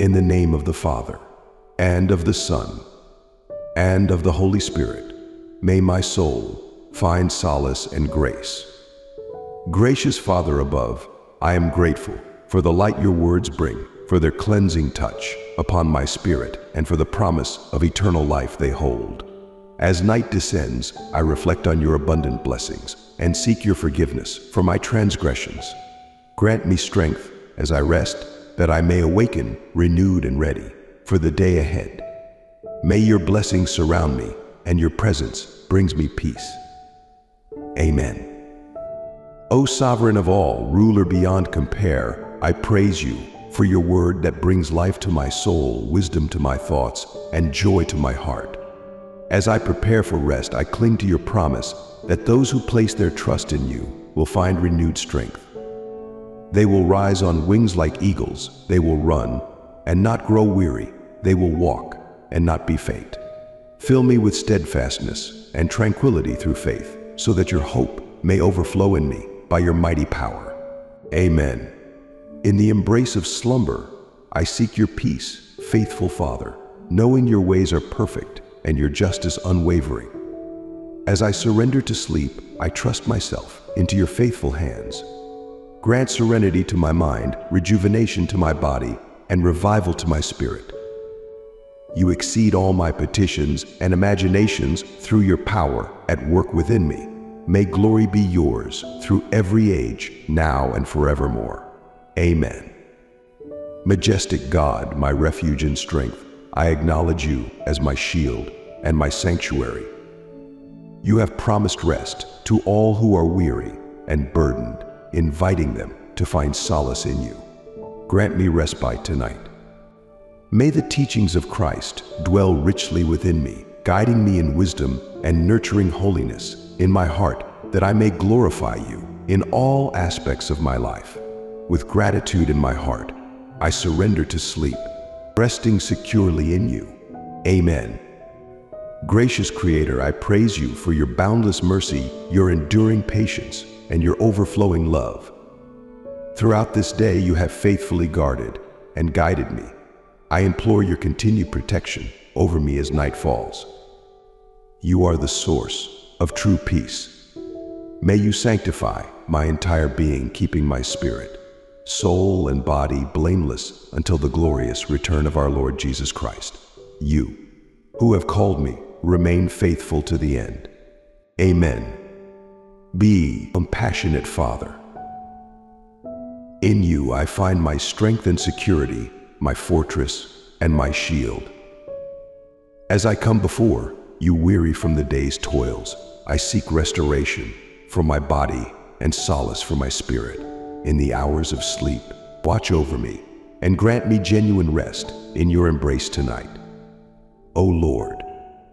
In the name of the Father, and of the Son, and of the Holy Spirit, may my soul find solace and grace. Gracious Father above, I am grateful for the light your words bring, for their cleansing touch upon my spirit, and for the promise of eternal life they hold. As night descends, I reflect on your abundant blessings and seek your forgiveness for my transgressions. Grant me strength as I rest, that I may awaken renewed and ready for the day ahead. May your blessings surround me, and your presence brings me peace. Amen. O sovereign of all, ruler beyond compare, I praise you for your word that brings life to my soul, wisdom to my thoughts, and joy to my heart. As I prepare for rest, I cling to your promise that those who place their trust in you will find renewed strength. They will rise on wings like eagles, they will run and not grow weary, they will walk and not be faint. Fill me with steadfastness and tranquility through faith, so that your hope may overflow in me by your mighty power. Amen. In the embrace of slumber, I seek your peace, faithful Father, knowing your ways are perfect and your justice unwavering. As I surrender to sleep, I trust myself into your faithful hands. Grant serenity to my mind, rejuvenation to my body, and revival to my spirit. You exceed all my petitions and imaginations through your power at work within me. May glory be yours through every age, now and forevermore. Amen. Majestic God, my refuge and strength, I acknowledge you as my shield and my sanctuary. You have promised rest to all who are weary and burdened, inviting them to find solace in you. Grant me respite tonight. May the teachings of Christ dwell richly within me, guiding me in wisdom and nurturing holiness in my heart that I may glorify you in all aspects of my life. With gratitude in my heart, I surrender to sleep, resting securely in you. Amen. Gracious Creator, I praise you for your boundless mercy, your enduring patience, and your overflowing love. Throughout this day, you have faithfully guarded and guided me. I implore your continued protection over me as night falls. You are the source of true peace. May you sanctify my entire being, keeping my spirit, soul, and body blameless until the glorious return of our Lord Jesus Christ. You, who have called me remain faithful to the end. Amen. Be compassionate Father. In you I find my strength and security, my fortress and my shield. As I come before you weary from the day's toils, I seek restoration for my body and solace for my spirit. In the hours of sleep, watch over me and grant me genuine rest in your embrace tonight. O Lord,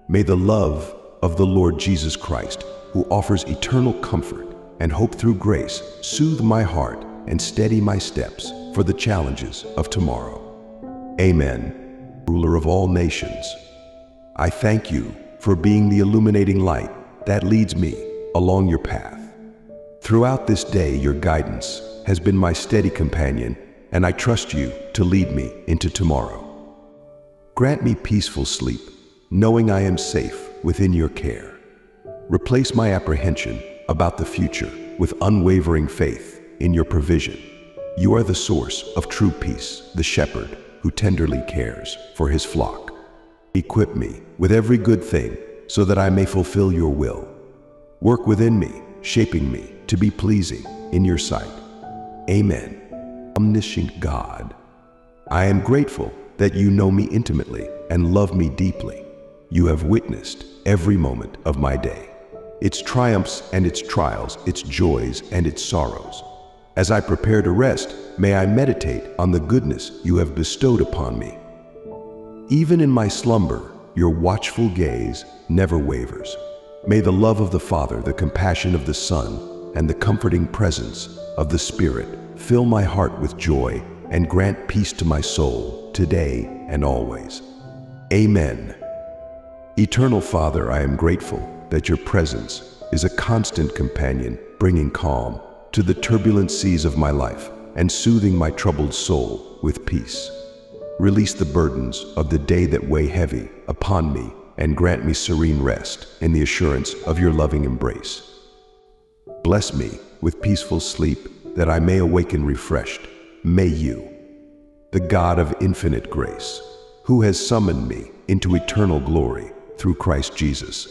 May the love of the Lord Jesus Christ, who offers eternal comfort and hope through grace, soothe my heart and steady my steps for the challenges of tomorrow. Amen. Ruler of all nations, I thank you for being the illuminating light that leads me along your path. Throughout this day, your guidance has been my steady companion, and I trust you to lead me into tomorrow. Grant me peaceful sleep knowing I am safe within your care. Replace my apprehension about the future with unwavering faith in your provision. You are the source of true peace, the shepherd who tenderly cares for his flock. Equip me with every good thing so that I may fulfill your will. Work within me, shaping me to be pleasing in your sight. Amen. Omniscient God, I am grateful that you know me intimately and love me deeply. You have witnessed every moment of my day, its triumphs and its trials, its joys and its sorrows. As I prepare to rest, may I meditate on the goodness you have bestowed upon me. Even in my slumber, your watchful gaze never wavers. May the love of the Father, the compassion of the Son, and the comforting presence of the Spirit fill my heart with joy and grant peace to my soul today and always. Amen. Eternal Father, I am grateful that your presence is a constant companion, bringing calm to the turbulent seas of my life and soothing my troubled soul with peace. Release the burdens of the day that weigh heavy upon me and grant me serene rest in the assurance of your loving embrace. Bless me with peaceful sleep that I may awaken refreshed. May you, the God of infinite grace, who has summoned me into eternal glory through Christ Jesus,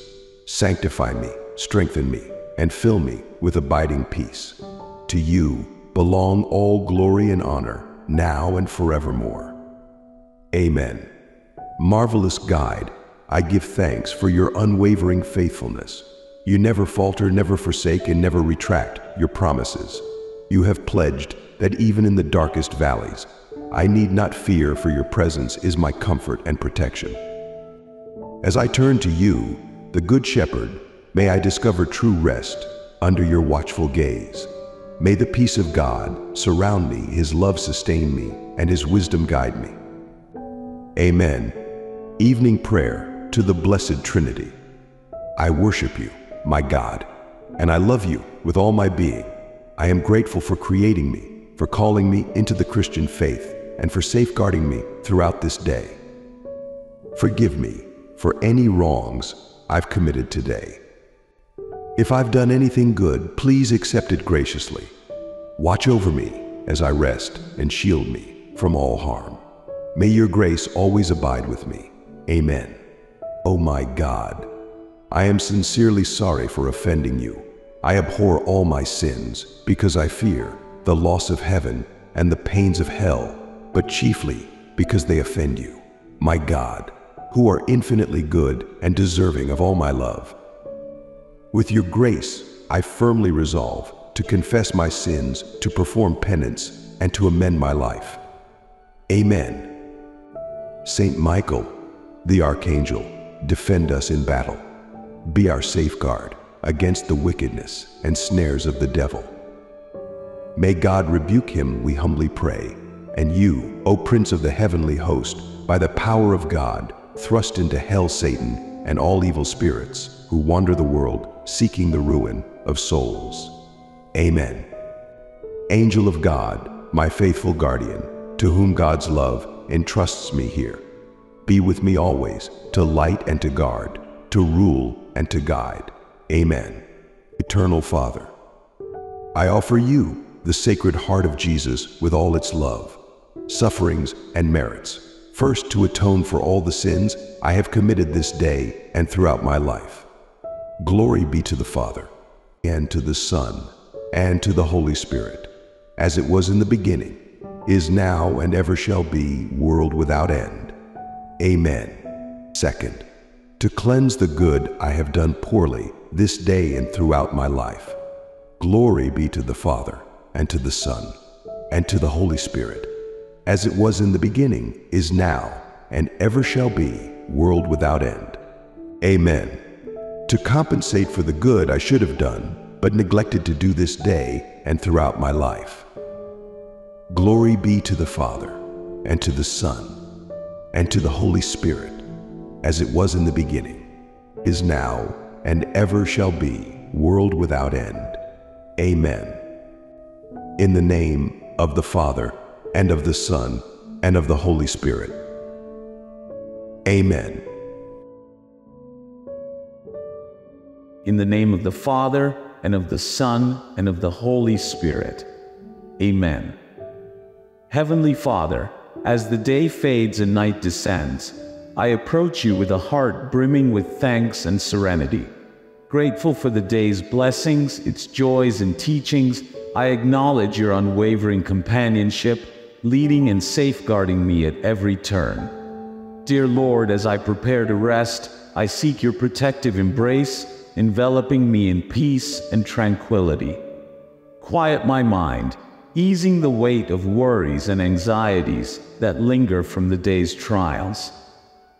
sanctify me, strengthen me, and fill me with abiding peace. To you belong all glory and honor, now and forevermore. Amen. Marvelous guide, I give thanks for your unwavering faithfulness. You never falter, never forsake, and never retract your promises. You have pledged that even in the darkest valleys, I need not fear, for your presence is my comfort and protection. As I turn to you, the Good Shepherd, may I discover true rest under your watchful gaze. May the peace of God surround me, his love sustain me, and his wisdom guide me. Amen. Evening prayer to the Blessed Trinity. I worship you, my God, and I love you with all my being. I am grateful for creating me, for calling me into the Christian faith, and for safeguarding me throughout this day. Forgive me for any wrongs I've committed today. If I've done anything good, please accept it graciously. Watch over me as I rest and shield me from all harm. May your grace always abide with me. Amen. Oh my God, I am sincerely sorry for offending you. I abhor all my sins because I fear the loss of heaven and the pains of hell, but chiefly because they offend you. My God, who are infinitely good and deserving of all my love. With your grace, I firmly resolve to confess my sins, to perform penance, and to amend my life. Amen. Saint Michael, the Archangel, defend us in battle. Be our safeguard against the wickedness and snares of the devil. May God rebuke him, we humbly pray. And you, O Prince of the heavenly host, by the power of God, thrust into hell Satan and all evil spirits who wander the world seeking the ruin of souls. Amen. Angel of God, my faithful guardian, to whom God's love entrusts me here, be with me always to light and to guard, to rule and to guide. Amen. Eternal Father, I offer you the Sacred Heart of Jesus with all its love, sufferings, and merits first to atone for all the sins I have committed this day and throughout my life. Glory be to the Father, and to the Son, and to the Holy Spirit, as it was in the beginning, is now, and ever shall be, world without end. Amen. Second, to cleanse the good I have done poorly this day and throughout my life. Glory be to the Father, and to the Son, and to the Holy Spirit, as it was in the beginning, is now, and ever shall be, world without end. Amen. To compensate for the good I should have done, but neglected to do this day and throughout my life. Glory be to the Father, and to the Son, and to the Holy Spirit, as it was in the beginning, is now, and ever shall be, world without end. Amen. In the name of the Father, and of the Son, and of the Holy Spirit. Amen. In the name of the Father, and of the Son, and of the Holy Spirit. Amen. Heavenly Father, as the day fades and night descends, I approach you with a heart brimming with thanks and serenity. Grateful for the day's blessings, its joys and teachings, I acknowledge your unwavering companionship leading and safeguarding me at every turn. Dear Lord, as I prepare to rest, I seek your protective embrace, enveloping me in peace and tranquility. Quiet my mind, easing the weight of worries and anxieties that linger from the day's trials.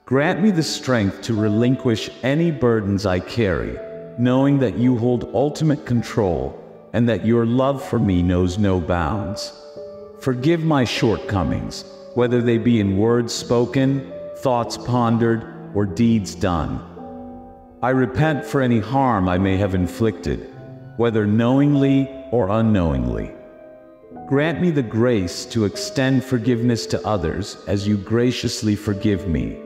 Grant me the strength to relinquish any burdens I carry, knowing that you hold ultimate control and that your love for me knows no bounds. Forgive my shortcomings, whether they be in words spoken, thoughts pondered, or deeds done. I repent for any harm I may have inflicted, whether knowingly or unknowingly. Grant me the grace to extend forgiveness to others as you graciously forgive me.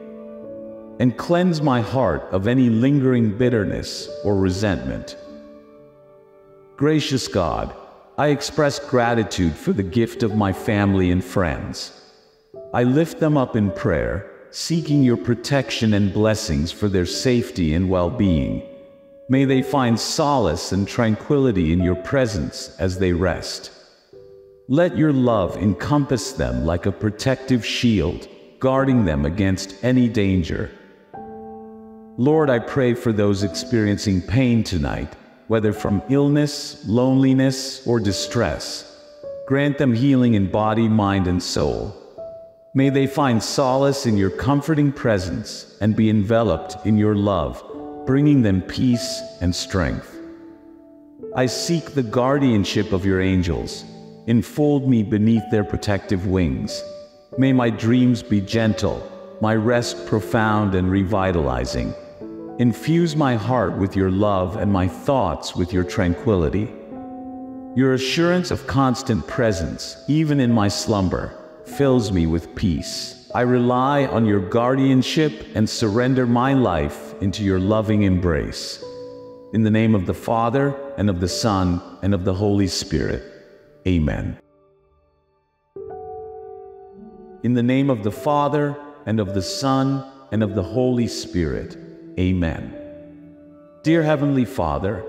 And cleanse my heart of any lingering bitterness or resentment. Gracious God, I express gratitude for the gift of my family and friends. I lift them up in prayer, seeking your protection and blessings for their safety and well being. May they find solace and tranquility in your presence as they rest. Let your love encompass them like a protective shield, guarding them against any danger. Lord, I pray for those experiencing pain tonight, whether from illness, loneliness, or distress. Grant them healing in body, mind, and soul. May they find solace in your comforting presence and be enveloped in your love, bringing them peace and strength. I seek the guardianship of your angels Enfold me beneath their protective wings. May my dreams be gentle, my rest profound and revitalizing. Infuse my heart with your love and my thoughts with your tranquility. Your assurance of constant presence, even in my slumber, fills me with peace. I rely on your guardianship and surrender my life into your loving embrace. In the name of the Father, and of the Son, and of the Holy Spirit. Amen. In the name of the Father, and of the Son, and of the Holy Spirit. Amen. Dear Heavenly Father,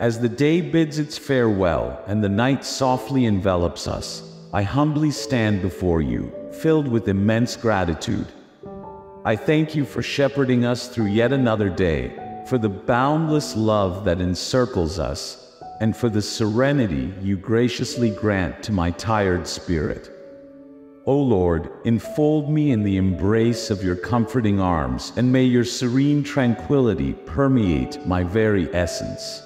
as the day bids its farewell and the night softly envelops us, I humbly stand before you, filled with immense gratitude. I thank you for shepherding us through yet another day, for the boundless love that encircles us, and for the serenity you graciously grant to my tired spirit. O Lord, enfold me in the embrace of your comforting arms, and may your serene tranquility permeate my very essence.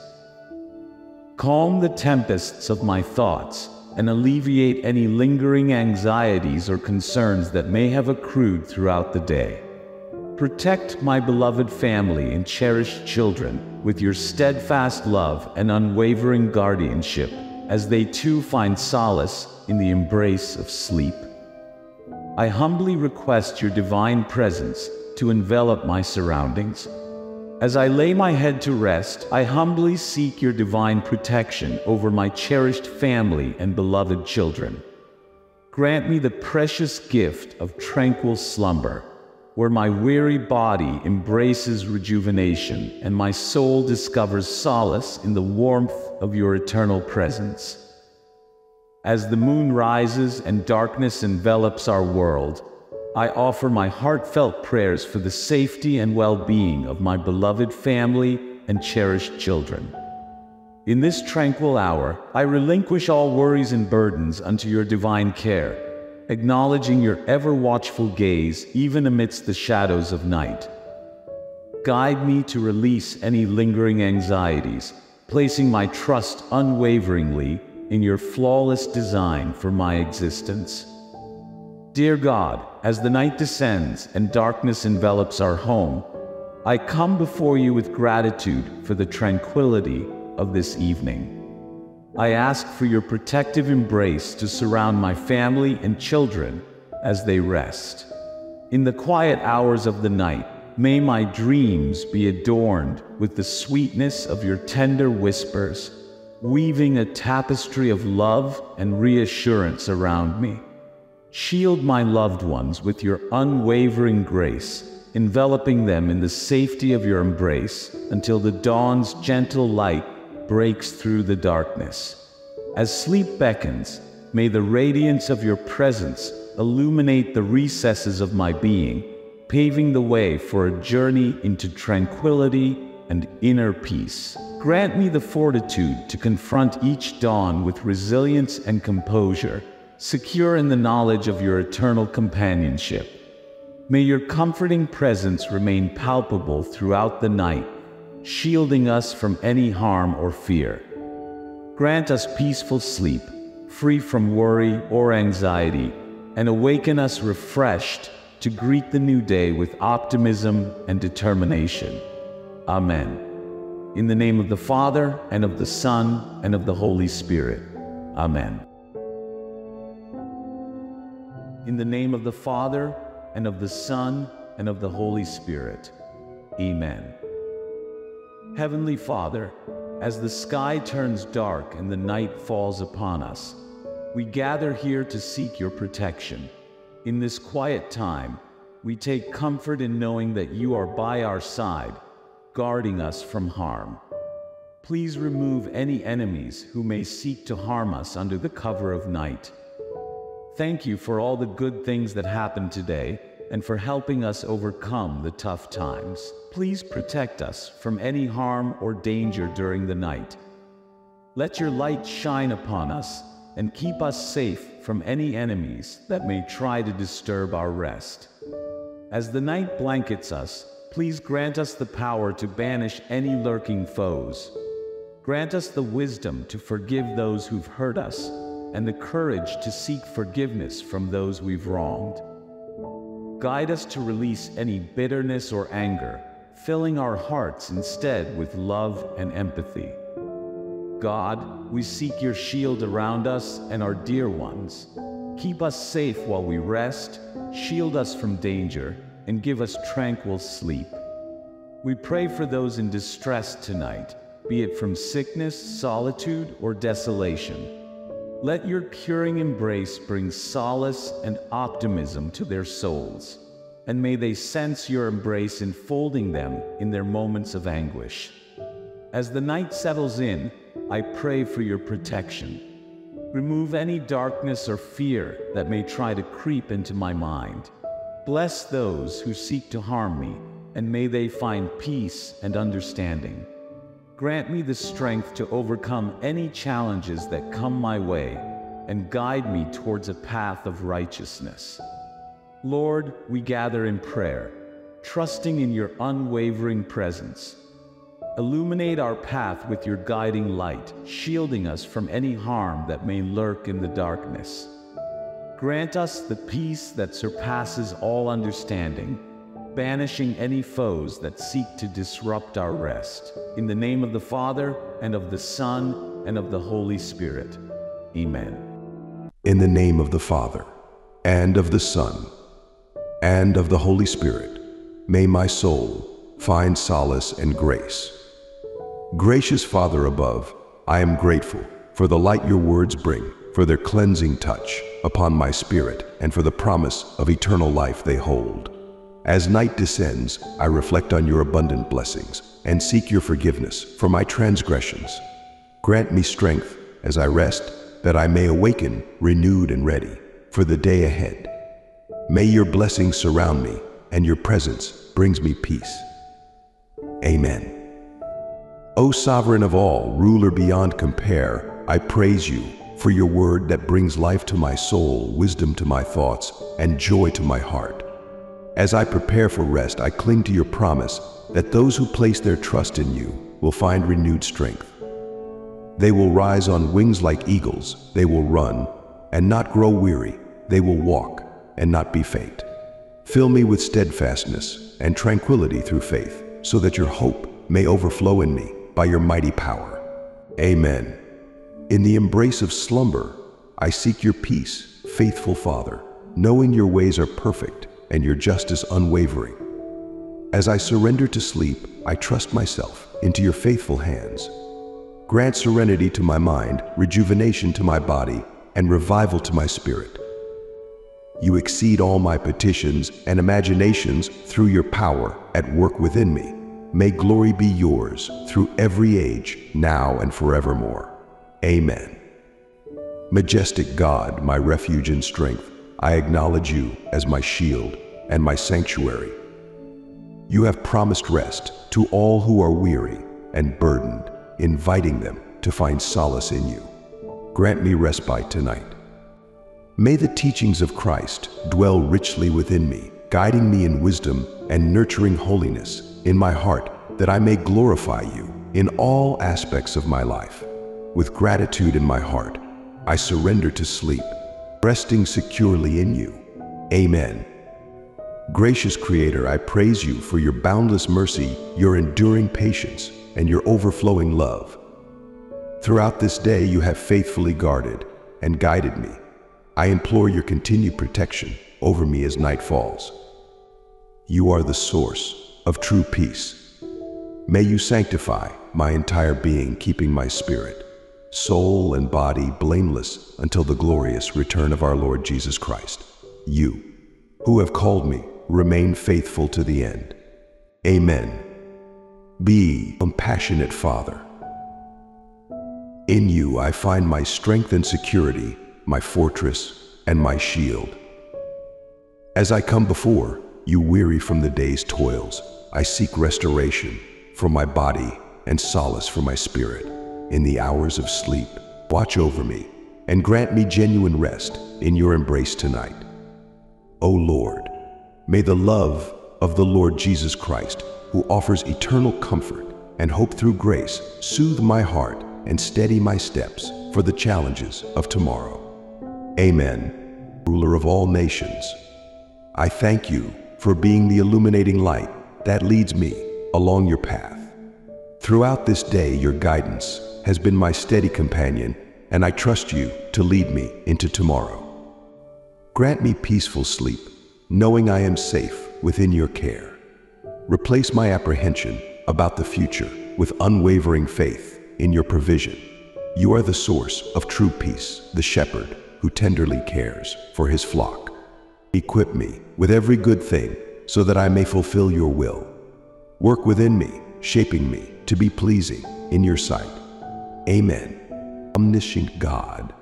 Calm the tempests of my thoughts, and alleviate any lingering anxieties or concerns that may have accrued throughout the day. Protect my beloved family and cherished children with your steadfast love and unwavering guardianship as they too find solace in the embrace of sleep. I humbly request your divine presence to envelop my surroundings. As I lay my head to rest, I humbly seek your divine protection over my cherished family and beloved children. Grant me the precious gift of tranquil slumber where my weary body embraces rejuvenation and my soul discovers solace in the warmth of your eternal presence. As the moon rises and darkness envelops our world, I offer my heartfelt prayers for the safety and well-being of my beloved family and cherished children. In this tranquil hour, I relinquish all worries and burdens unto your divine care acknowledging your ever watchful gaze even amidst the shadows of night. Guide me to release any lingering anxieties, placing my trust unwaveringly in your flawless design for my existence. Dear God, as the night descends and darkness envelops our home, I come before you with gratitude for the tranquility of this evening. I ask for your protective embrace to surround my family and children as they rest. In the quiet hours of the night, may my dreams be adorned with the sweetness of your tender whispers, weaving a tapestry of love and reassurance around me. Shield my loved ones with your unwavering grace, enveloping them in the safety of your embrace until the dawn's gentle light breaks through the darkness. As sleep beckons, may the radiance of your presence illuminate the recesses of my being, paving the way for a journey into tranquility and inner peace. Grant me the fortitude to confront each dawn with resilience and composure, secure in the knowledge of your eternal companionship. May your comforting presence remain palpable throughout the night, shielding us from any harm or fear. Grant us peaceful sleep, free from worry or anxiety, and awaken us refreshed to greet the new day with optimism and determination. Amen. In the name of the Father, and of the Son, and of the Holy Spirit. Amen. In the name of the Father, and of the Son, and of the Holy Spirit. Amen. Heavenly Father, as the sky turns dark and the night falls upon us, we gather here to seek your protection. In this quiet time, we take comfort in knowing that you are by our side, guarding us from harm. Please remove any enemies who may seek to harm us under the cover of night. Thank you for all the good things that happened today and for helping us overcome the tough times. Please protect us from any harm or danger during the night. Let your light shine upon us and keep us safe from any enemies that may try to disturb our rest. As the night blankets us, please grant us the power to banish any lurking foes. Grant us the wisdom to forgive those who've hurt us and the courage to seek forgiveness from those we've wronged. Guide us to release any bitterness or anger, filling our hearts instead with love and empathy. God, we seek your shield around us and our dear ones. Keep us safe while we rest, shield us from danger, and give us tranquil sleep. We pray for those in distress tonight, be it from sickness, solitude, or desolation. Let your curing embrace bring solace and optimism to their souls, and may they sense your embrace enfolding them in their moments of anguish. As the night settles in, I pray for your protection. Remove any darkness or fear that may try to creep into my mind. Bless those who seek to harm me, and may they find peace and understanding. Grant me the strength to overcome any challenges that come my way and guide me towards a path of righteousness. Lord, we gather in prayer, trusting in your unwavering presence. Illuminate our path with your guiding light, shielding us from any harm that may lurk in the darkness. Grant us the peace that surpasses all understanding banishing any foes that seek to disrupt our rest. In the name of the Father, and of the Son, and of the Holy Spirit. Amen. In the name of the Father, and of the Son, and of the Holy Spirit, may my soul find solace and grace. Gracious Father above, I am grateful for the light your words bring, for their cleansing touch upon my spirit, and for the promise of eternal life they hold. As night descends, I reflect on your abundant blessings and seek your forgiveness for my transgressions. Grant me strength as I rest, that I may awaken renewed and ready for the day ahead. May your blessings surround me and your presence brings me peace. Amen. O sovereign of all, ruler beyond compare, I praise you for your word that brings life to my soul, wisdom to my thoughts, and joy to my heart. As I prepare for rest, I cling to your promise that those who place their trust in you will find renewed strength. They will rise on wings like eagles, they will run and not grow weary, they will walk and not be faint. Fill me with steadfastness and tranquility through faith, so that your hope may overflow in me by your mighty power. Amen. In the embrace of slumber, I seek your peace, faithful Father, knowing your ways are perfect and your justice unwavering. As I surrender to sleep, I trust myself into your faithful hands. Grant serenity to my mind, rejuvenation to my body, and revival to my spirit. You exceed all my petitions and imaginations through your power at work within me. May glory be yours through every age, now and forevermore. Amen. Majestic God, my refuge and strength, I acknowledge you as my shield and my sanctuary. You have promised rest to all who are weary and burdened, inviting them to find solace in you. Grant me respite tonight. May the teachings of Christ dwell richly within me, guiding me in wisdom and nurturing holiness in my heart that I may glorify you in all aspects of my life. With gratitude in my heart, I surrender to sleep resting securely in you. Amen. Gracious Creator, I praise you for your boundless mercy, your enduring patience, and your overflowing love. Throughout this day, you have faithfully guarded and guided me. I implore your continued protection over me as night falls. You are the source of true peace. May you sanctify my entire being, keeping my spirit, soul, and body blameless until the glorious return of our Lord Jesus Christ. You, who have called me, remain faithful to the end. Amen. Be compassionate Father. In you I find my strength and security, my fortress and my shield. As I come before you weary from the day's toils, I seek restoration for my body and solace for my spirit. In the hours of sleep, watch over me and grant me genuine rest in your embrace tonight. O Lord, may the love of the Lord Jesus Christ, who offers eternal comfort and hope through grace, soothe my heart and steady my steps for the challenges of tomorrow. Amen. Ruler of all nations, I thank you for being the illuminating light that leads me along your path. Throughout this day, your guidance has been my steady companion, and I trust you to lead me into tomorrow. Grant me peaceful sleep, knowing I am safe within your care. Replace my apprehension about the future with unwavering faith in your provision. You are the source of true peace, the shepherd who tenderly cares for his flock. Equip me with every good thing so that I may fulfill your will. Work within me, shaping me to be pleasing in your sight. Amen. Omniscient God,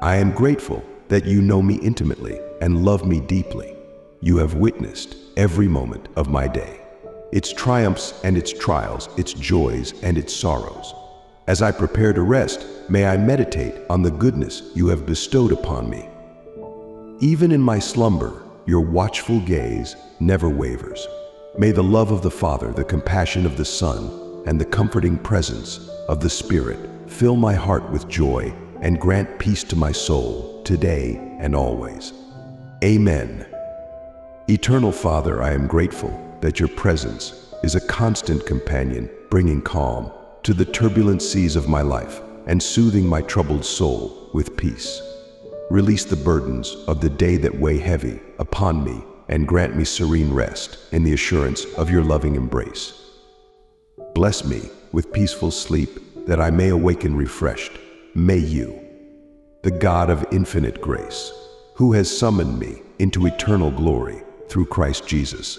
I am grateful that you know me intimately and love me deeply. You have witnessed every moment of my day, its triumphs and its trials, its joys and its sorrows. As I prepare to rest, may I meditate on the goodness you have bestowed upon me. Even in my slumber, your watchful gaze never wavers. May the love of the Father, the compassion of the Son, and the comforting presence of the Spirit fill my heart with joy and grant peace to my soul today and always. Amen. Eternal Father, I am grateful that your presence is a constant companion, bringing calm to the turbulent seas of my life and soothing my troubled soul with peace. Release the burdens of the day that weigh heavy upon me and grant me serene rest in the assurance of your loving embrace. Bless me with peaceful sleep that I may awaken refreshed. May you, the God of infinite grace, who has summoned me into eternal glory through Christ Jesus,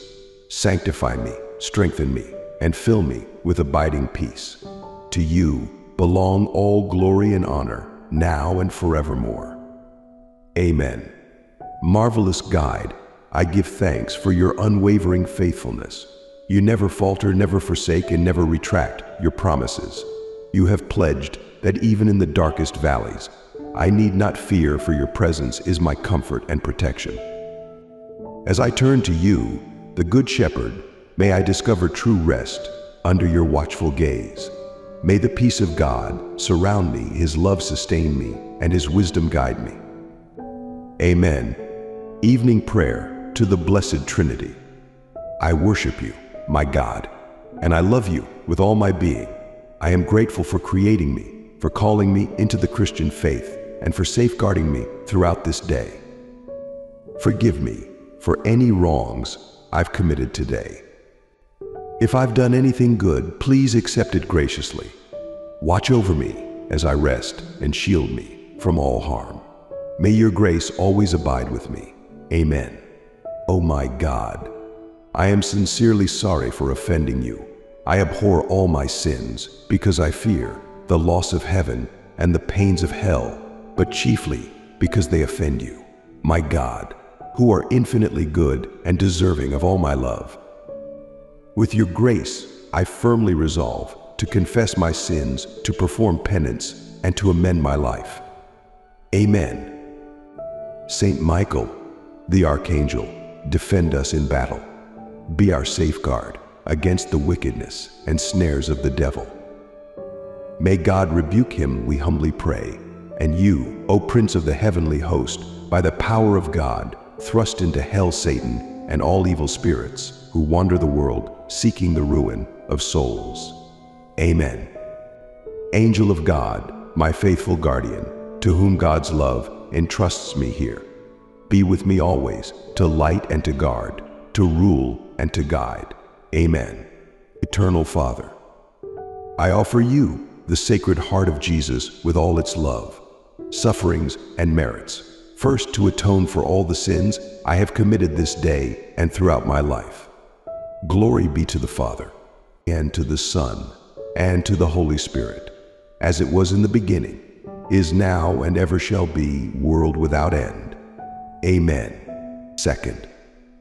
sanctify me, strengthen me, and fill me with abiding peace. To you belong all glory and honor, now and forevermore. Amen. Marvelous guide, I give thanks for your unwavering faithfulness. You never falter, never forsake, and never retract your promises. You have pledged that even in the darkest valleys, I need not fear, for your presence is my comfort and protection. As I turn to you, the Good Shepherd, may I discover true rest under your watchful gaze. May the peace of God surround me, his love sustain me, and his wisdom guide me. Amen. Evening prayer to the Blessed Trinity. I worship you, my God, and I love you with all my being. I am grateful for creating me, for calling me into the Christian faith, and for safeguarding me throughout this day. Forgive me for any wrongs I've committed today. If I've done anything good, please accept it graciously. Watch over me as I rest and shield me from all harm. May your grace always abide with me. Amen. Oh my God, I am sincerely sorry for offending you. I abhor all my sins because I fear the loss of heaven and the pains of hell, but chiefly because they offend you, my God, who are infinitely good and deserving of all my love. With your grace, I firmly resolve to confess my sins, to perform penance, and to amend my life. Amen. Saint Michael, the Archangel, defend us in battle. Be our safeguard against the wickedness and snares of the devil. May God rebuke him, we humbly pray, and you, O Prince of the heavenly host, by the power of God, thrust into hell Satan and all evil spirits who wander the world seeking the ruin of souls. Amen. Angel of God, my faithful guardian, to whom God's love entrusts me here. Be with me always, to light and to guard, to rule and to guide. Amen. Eternal Father, I offer you the Sacred Heart of Jesus with all its love, sufferings, and merits, first to atone for all the sins I have committed this day and throughout my life. Glory be to the Father, and to the Son, and to the Holy Spirit, as it was in the beginning, is now, and ever shall be, world without end. Amen. Second,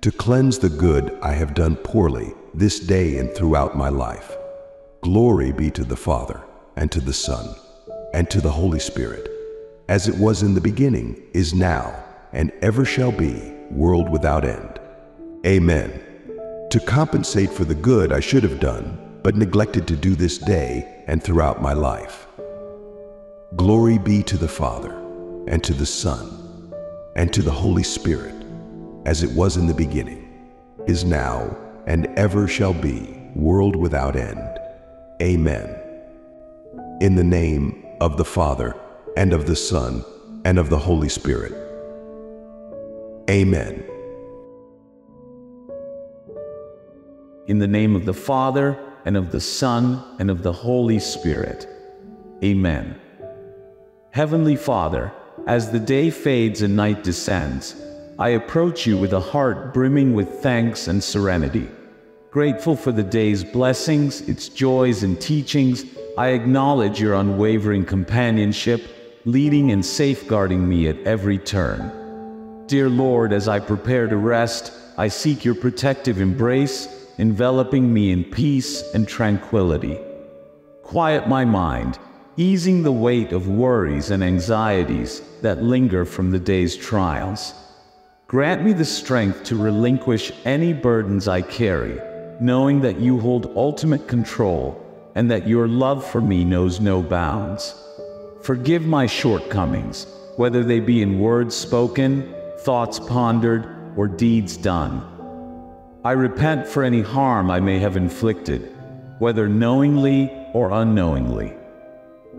to cleanse the good I have done poorly this day and throughout my life. Glory be to the Father, and to the Son, and to the Holy Spirit, as it was in the beginning, is now, and ever shall be, world without end. Amen. To compensate for the good I should have done, but neglected to do this day and throughout my life. Glory be to the Father, and to the Son, and to the Holy Spirit, as it was in the beginning, is now, and ever shall be, world without end. Amen. In the name of the Father, and of the Son, and of the Holy Spirit. Amen. In the name of the Father, and of the Son, and of the Holy Spirit. Amen. Heavenly Father, as the day fades and night descends, I approach you with a heart brimming with thanks and serenity. Grateful for the day's blessings, its joys and teachings, I acknowledge your unwavering companionship, leading and safeguarding me at every turn. Dear Lord, as I prepare to rest, I seek your protective embrace, enveloping me in peace and tranquility. Quiet my mind, easing the weight of worries and anxieties that linger from the day's trials. Grant me the strength to relinquish any burdens I carry, knowing that you hold ultimate control and that your love for me knows no bounds. Forgive my shortcomings, whether they be in words spoken, thoughts pondered, or deeds done. I repent for any harm I may have inflicted, whether knowingly or unknowingly.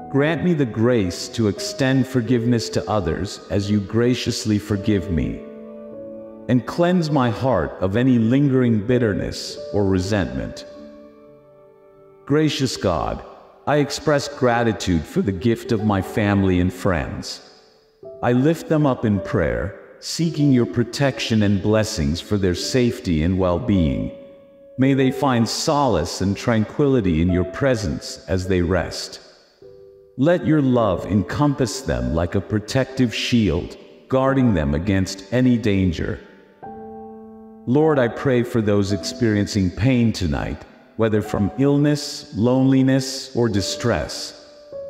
Grant me the grace to extend forgiveness to others as you graciously forgive me. And cleanse my heart of any lingering bitterness or resentment. Gracious God, I express gratitude for the gift of my family and friends. I lift them up in prayer, seeking your protection and blessings for their safety and well-being. May they find solace and tranquility in your presence as they rest. Let your love encompass them like a protective shield, guarding them against any danger. Lord, I pray for those experiencing pain tonight, whether from illness, loneliness, or distress.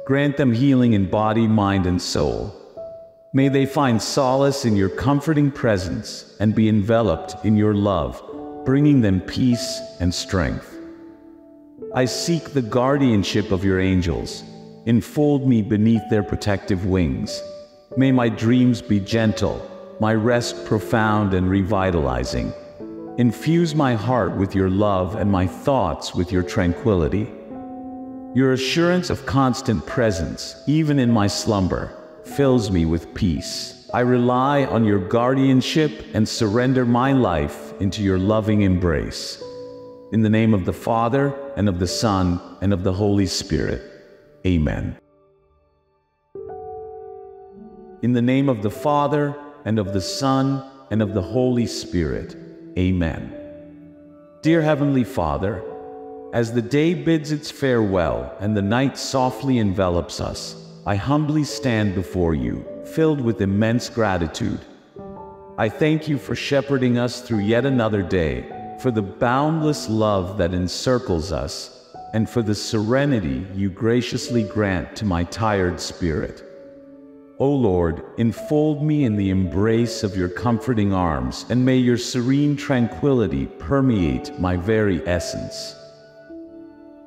Grant them healing in body, mind, and soul. May they find solace in your comforting presence and be enveloped in your love, bringing them peace and strength. I seek the guardianship of your angels. Enfold me beneath their protective wings. May my dreams be gentle, my rest profound and revitalizing. Infuse my heart with your love and my thoughts with your tranquility. Your assurance of constant presence, even in my slumber, fills me with peace. I rely on your guardianship and surrender my life into your loving embrace. In the name of the Father, and of the Son, and of the Holy Spirit. Amen. In the name of the Father, and of the Son, and of the Holy Spirit. Amen. Dear Heavenly Father, as the day bids its farewell and the night softly envelops us, I humbly stand before you, filled with immense gratitude. I thank you for shepherding us through yet another day, for the boundless love that encircles us, and for the serenity you graciously grant to my tired spirit. O Lord, enfold me in the embrace of your comforting arms, and may your serene tranquility permeate my very essence.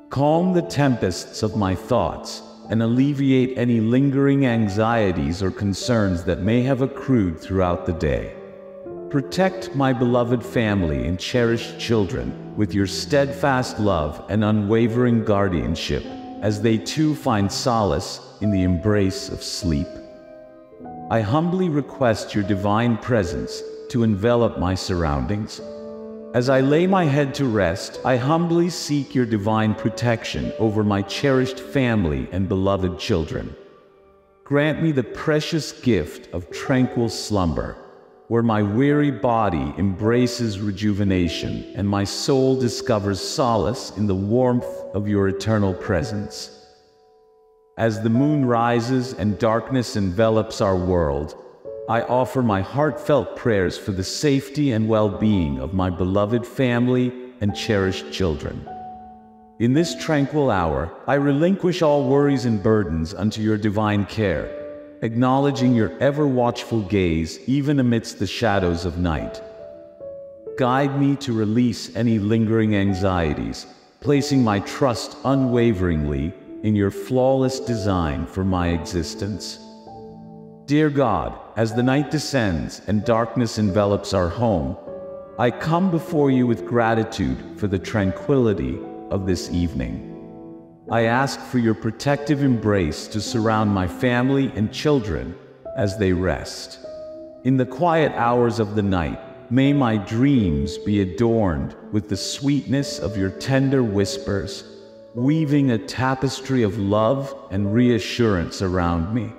Calm the tempests of my thoughts, and alleviate any lingering anxieties or concerns that may have accrued throughout the day. Protect my beloved family and cherished children with your steadfast love and unwavering guardianship, as they too find solace in the embrace of sleep. I humbly request your divine presence to envelop my surroundings. As I lay my head to rest, I humbly seek your divine protection over my cherished family and beloved children. Grant me the precious gift of tranquil slumber, where my weary body embraces rejuvenation and my soul discovers solace in the warmth of your eternal presence. As the moon rises and darkness envelops our world, I offer my heartfelt prayers for the safety and well-being of my beloved family and cherished children. In this tranquil hour, I relinquish all worries and burdens unto your divine care, acknowledging your ever-watchful gaze even amidst the shadows of night. Guide me to release any lingering anxieties, placing my trust unwaveringly in your flawless design for my existence. Dear God, as the night descends and darkness envelops our home, I come before you with gratitude for the tranquility of this evening. I ask for your protective embrace to surround my family and children as they rest. In the quiet hours of the night, may my dreams be adorned with the sweetness of your tender whispers, weaving a tapestry of love and reassurance around me.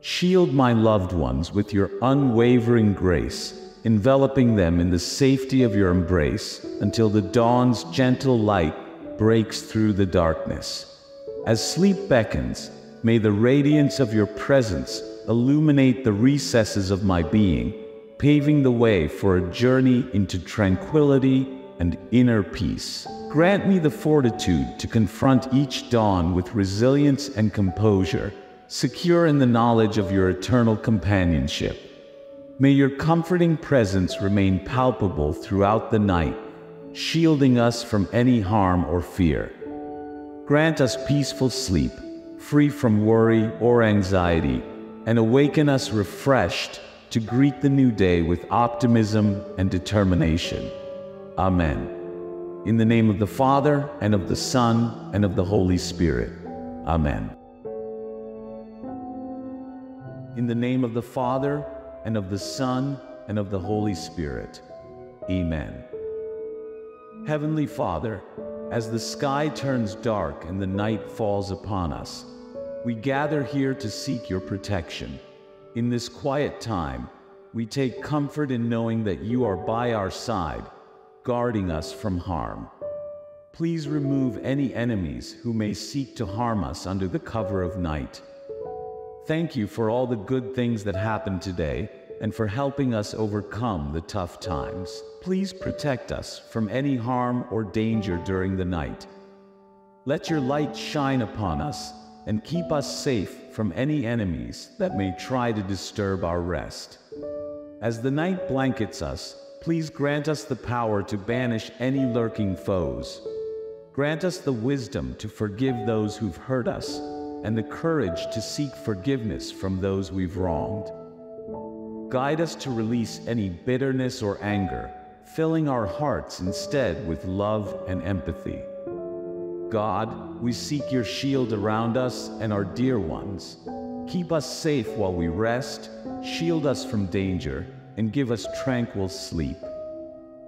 Shield my loved ones with your unwavering grace, enveloping them in the safety of your embrace until the dawn's gentle light breaks through the darkness. As sleep beckons, may the radiance of your presence illuminate the recesses of my being, paving the way for a journey into tranquility and inner peace. Grant me the fortitude to confront each dawn with resilience and composure secure in the knowledge of your eternal companionship. May your comforting presence remain palpable throughout the night, shielding us from any harm or fear. Grant us peaceful sleep, free from worry or anxiety, and awaken us refreshed to greet the new day with optimism and determination. Amen. In the name of the Father, and of the Son, and of the Holy Spirit. Amen. In the name of the Father, and of the Son, and of the Holy Spirit. Amen. Heavenly Father, as the sky turns dark and the night falls upon us, we gather here to seek your protection. In this quiet time, we take comfort in knowing that you are by our side, guarding us from harm. Please remove any enemies who may seek to harm us under the cover of night. Thank you for all the good things that happened today and for helping us overcome the tough times. Please protect us from any harm or danger during the night. Let your light shine upon us and keep us safe from any enemies that may try to disturb our rest. As the night blankets us, please grant us the power to banish any lurking foes. Grant us the wisdom to forgive those who've hurt us and the courage to seek forgiveness from those we've wronged. Guide us to release any bitterness or anger, filling our hearts instead with love and empathy. God, we seek your shield around us and our dear ones. Keep us safe while we rest, shield us from danger, and give us tranquil sleep.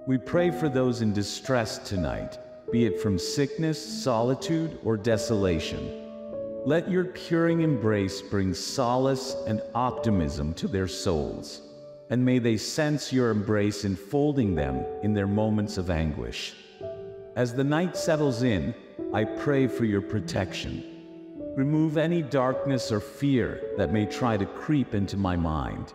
We pray for those in distress tonight, be it from sickness, solitude, or desolation. Let your curing embrace bring solace and optimism to their souls, and may they sense your embrace enfolding them in their moments of anguish. As the night settles in, I pray for your protection. Remove any darkness or fear that may try to creep into my mind.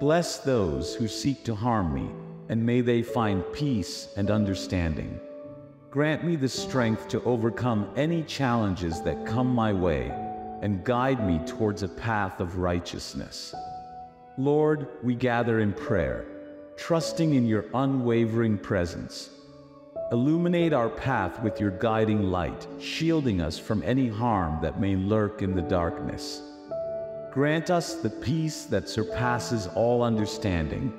Bless those who seek to harm me, and may they find peace and understanding. Grant me the strength to overcome any challenges that come my way and guide me towards a path of righteousness. Lord, we gather in prayer, trusting in your unwavering presence. Illuminate our path with your guiding light, shielding us from any harm that may lurk in the darkness. Grant us the peace that surpasses all understanding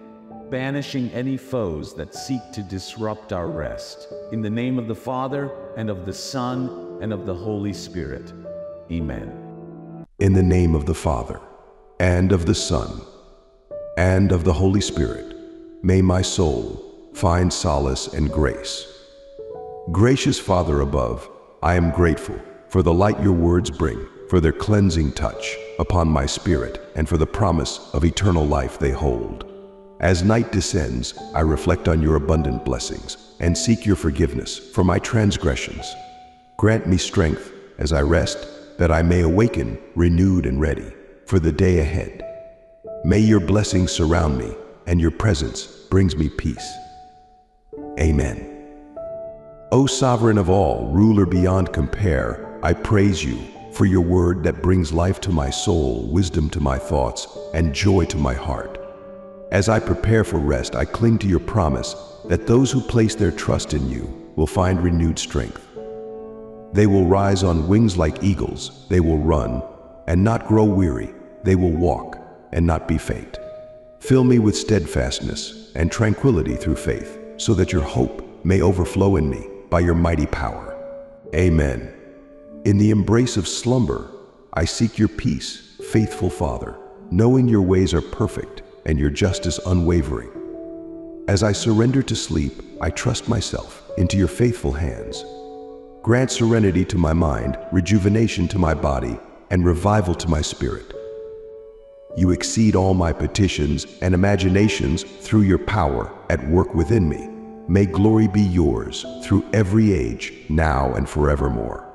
banishing any foes that seek to disrupt our rest. In the name of the Father, and of the Son, and of the Holy Spirit. Amen. In the name of the Father, and of the Son, and of the Holy Spirit, may my soul find solace and grace. Gracious Father above, I am grateful for the light your words bring, for their cleansing touch upon my spirit, and for the promise of eternal life they hold. As night descends, I reflect on your abundant blessings and seek your forgiveness for my transgressions. Grant me strength as I rest, that I may awaken renewed and ready for the day ahead. May your blessings surround me, and your presence brings me peace. Amen. O sovereign of all, ruler beyond compare, I praise you for your word that brings life to my soul, wisdom to my thoughts, and joy to my heart. As I prepare for rest, I cling to your promise that those who place their trust in you will find renewed strength. They will rise on wings like eagles, they will run and not grow weary, they will walk and not be faint. Fill me with steadfastness and tranquility through faith, so that your hope may overflow in me by your mighty power. Amen. In the embrace of slumber, I seek your peace, faithful Father, knowing your ways are perfect and your justice unwavering. As I surrender to sleep, I trust myself into your faithful hands. Grant serenity to my mind, rejuvenation to my body, and revival to my spirit. You exceed all my petitions and imaginations through your power at work within me. May glory be yours through every age, now and forevermore.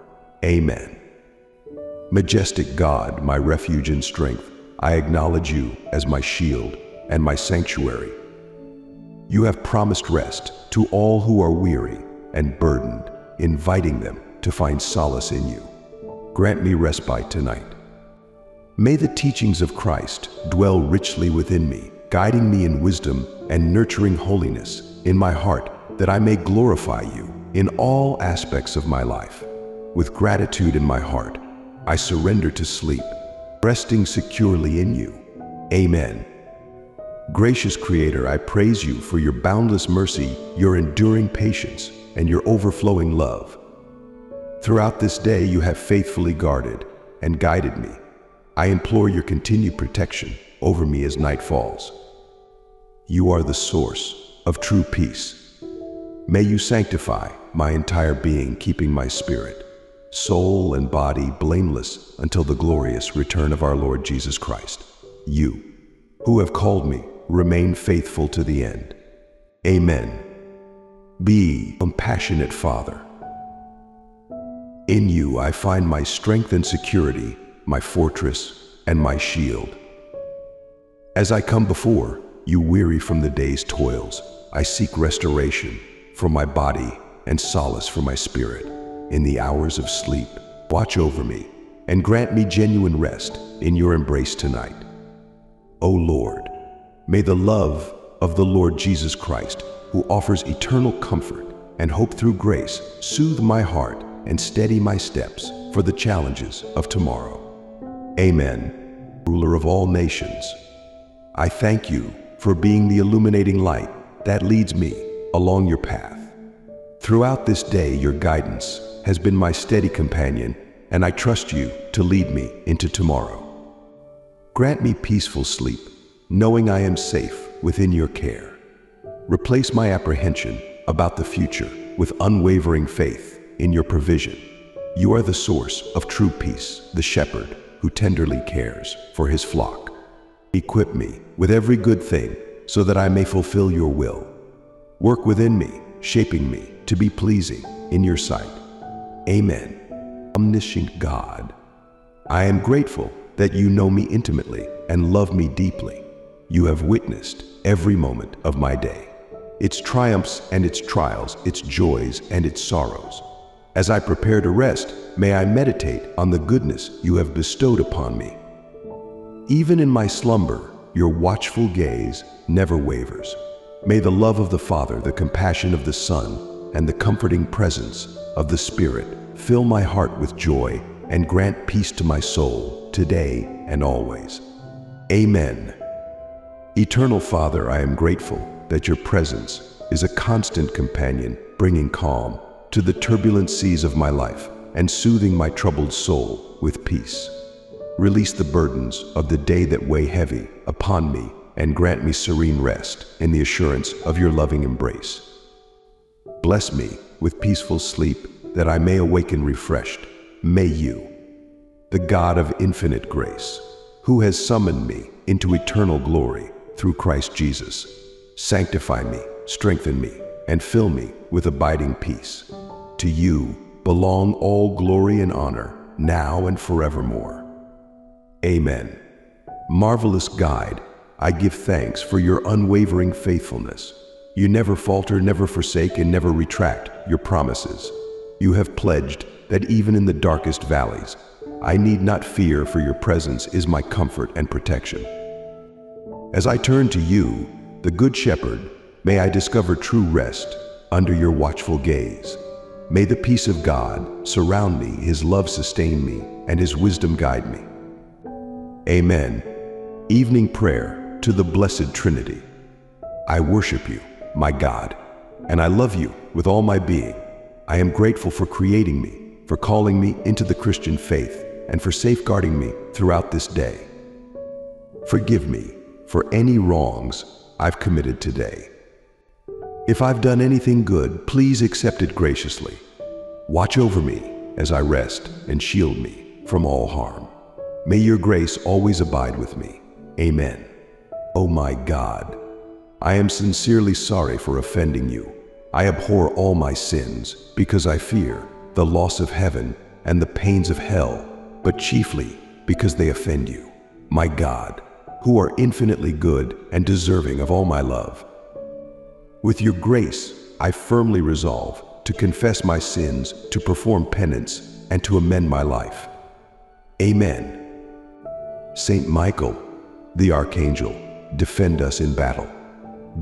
Amen. Majestic God, my refuge and strength, I acknowledge you as my shield and my sanctuary. You have promised rest to all who are weary and burdened, inviting them to find solace in you. Grant me respite tonight. May the teachings of Christ dwell richly within me, guiding me in wisdom and nurturing holiness in my heart that I may glorify you in all aspects of my life. With gratitude in my heart, I surrender to sleep, resting securely in you. Amen. Gracious Creator, I praise you for your boundless mercy, your enduring patience, and your overflowing love. Throughout this day, you have faithfully guarded and guided me. I implore your continued protection over me as night falls. You are the source of true peace. May you sanctify my entire being, keeping my spirit, soul, and body blameless until the glorious return of our Lord Jesus Christ. You, who have called me remain faithful to the end. Amen. Be compassionate Father. In you I find my strength and security, my fortress and my shield. As I come before you weary from the day's toils, I seek restoration for my body and solace for my spirit. In the hours of sleep, watch over me and grant me genuine rest in your embrace tonight. O Lord, May the love of the Lord Jesus Christ, who offers eternal comfort and hope through grace, soothe my heart and steady my steps for the challenges of tomorrow. Amen. Ruler of all nations, I thank you for being the illuminating light that leads me along your path. Throughout this day, your guidance has been my steady companion, and I trust you to lead me into tomorrow. Grant me peaceful sleep knowing I am safe within your care. Replace my apprehension about the future with unwavering faith in your provision. You are the source of true peace, the shepherd who tenderly cares for his flock. Equip me with every good thing so that I may fulfill your will. Work within me, shaping me to be pleasing in your sight. Amen. Omniscient God, I am grateful that you know me intimately and love me deeply. You have witnessed every moment of my day, its triumphs and its trials, its joys and its sorrows. As I prepare to rest, may I meditate on the goodness you have bestowed upon me. Even in my slumber, your watchful gaze never wavers. May the love of the Father, the compassion of the Son, and the comforting presence of the Spirit fill my heart with joy and grant peace to my soul today and always. Amen. Eternal Father, I am grateful that your presence is a constant companion, bringing calm to the turbulent seas of my life and soothing my troubled soul with peace. Release the burdens of the day that weigh heavy upon me and grant me serene rest in the assurance of your loving embrace. Bless me with peaceful sleep that I may awaken refreshed. May you, the God of infinite grace, who has summoned me into eternal glory through Christ Jesus, sanctify me, strengthen me, and fill me with abiding peace. To you belong all glory and honor, now and forevermore. Amen. Marvelous guide, I give thanks for your unwavering faithfulness. You never falter, never forsake, and never retract your promises. You have pledged that even in the darkest valleys, I need not fear, for your presence is my comfort and protection. As I turn to you, the Good Shepherd, may I discover true rest under your watchful gaze. May the peace of God surround me, His love sustain me, and His wisdom guide me. Amen. Evening prayer to the Blessed Trinity. I worship you, my God, and I love you with all my being. I am grateful for creating me, for calling me into the Christian faith, and for safeguarding me throughout this day. Forgive me for any wrongs I've committed today. If I've done anything good, please accept it graciously. Watch over me as I rest and shield me from all harm. May your grace always abide with me. Amen. Oh my God, I am sincerely sorry for offending you. I abhor all my sins because I fear the loss of heaven and the pains of hell, but chiefly because they offend you, my God, who are infinitely good and deserving of all my love. With your grace, I firmly resolve to confess my sins, to perform penance, and to amend my life. Amen. Saint Michael, the Archangel, defend us in battle.